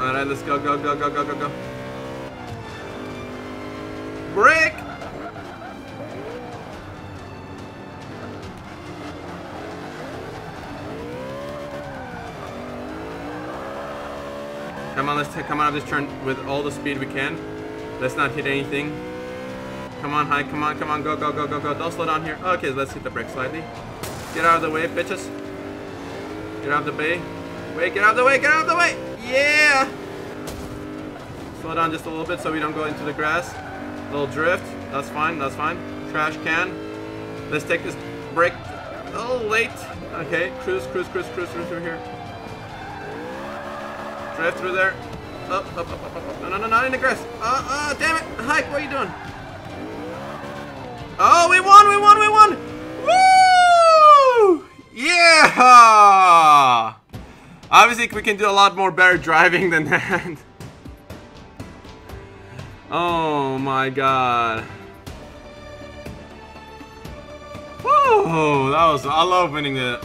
Alright, let's go, go, go, go, go, go, go. Brake! Come on, let's come out of this turn with all the speed we can. Let's not hit anything. Come on, high, come on, come on, go, go, go, go, go. Don't slow down here. Okay, let's hit the brake slightly. Get out of the way, bitches. Get out of the bay. Wait, get out of the way, get out of the way! Yeah! Slow down just a little bit so we don't go into the grass. A little drift. That's fine, that's fine. Trash can. Let's take this a little late. Okay, cruise, cruise, cruise, cruise, cruise through here. Drift through there. Up, up, up, up, up. No, no, no, not in the grass. Uh, uh, damn it. Hike, what are you doing? Oh, we won, we won, we won! Woo! Yeah! Obviously, we can do a lot more better driving than that. *laughs* oh my god. Whoa, that was, I love winning the,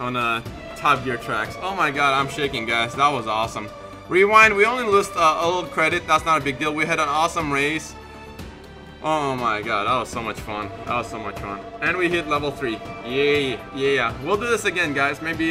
on the Top Gear tracks. Oh my god, I'm shaking, guys. That was awesome. Rewind, we only lost uh, a little credit. That's not a big deal. We had an awesome race. Oh my god, that was so much fun. That was so much fun. And we hit level 3. Yay, Yeah, yeah. We'll do this again, guys. Maybe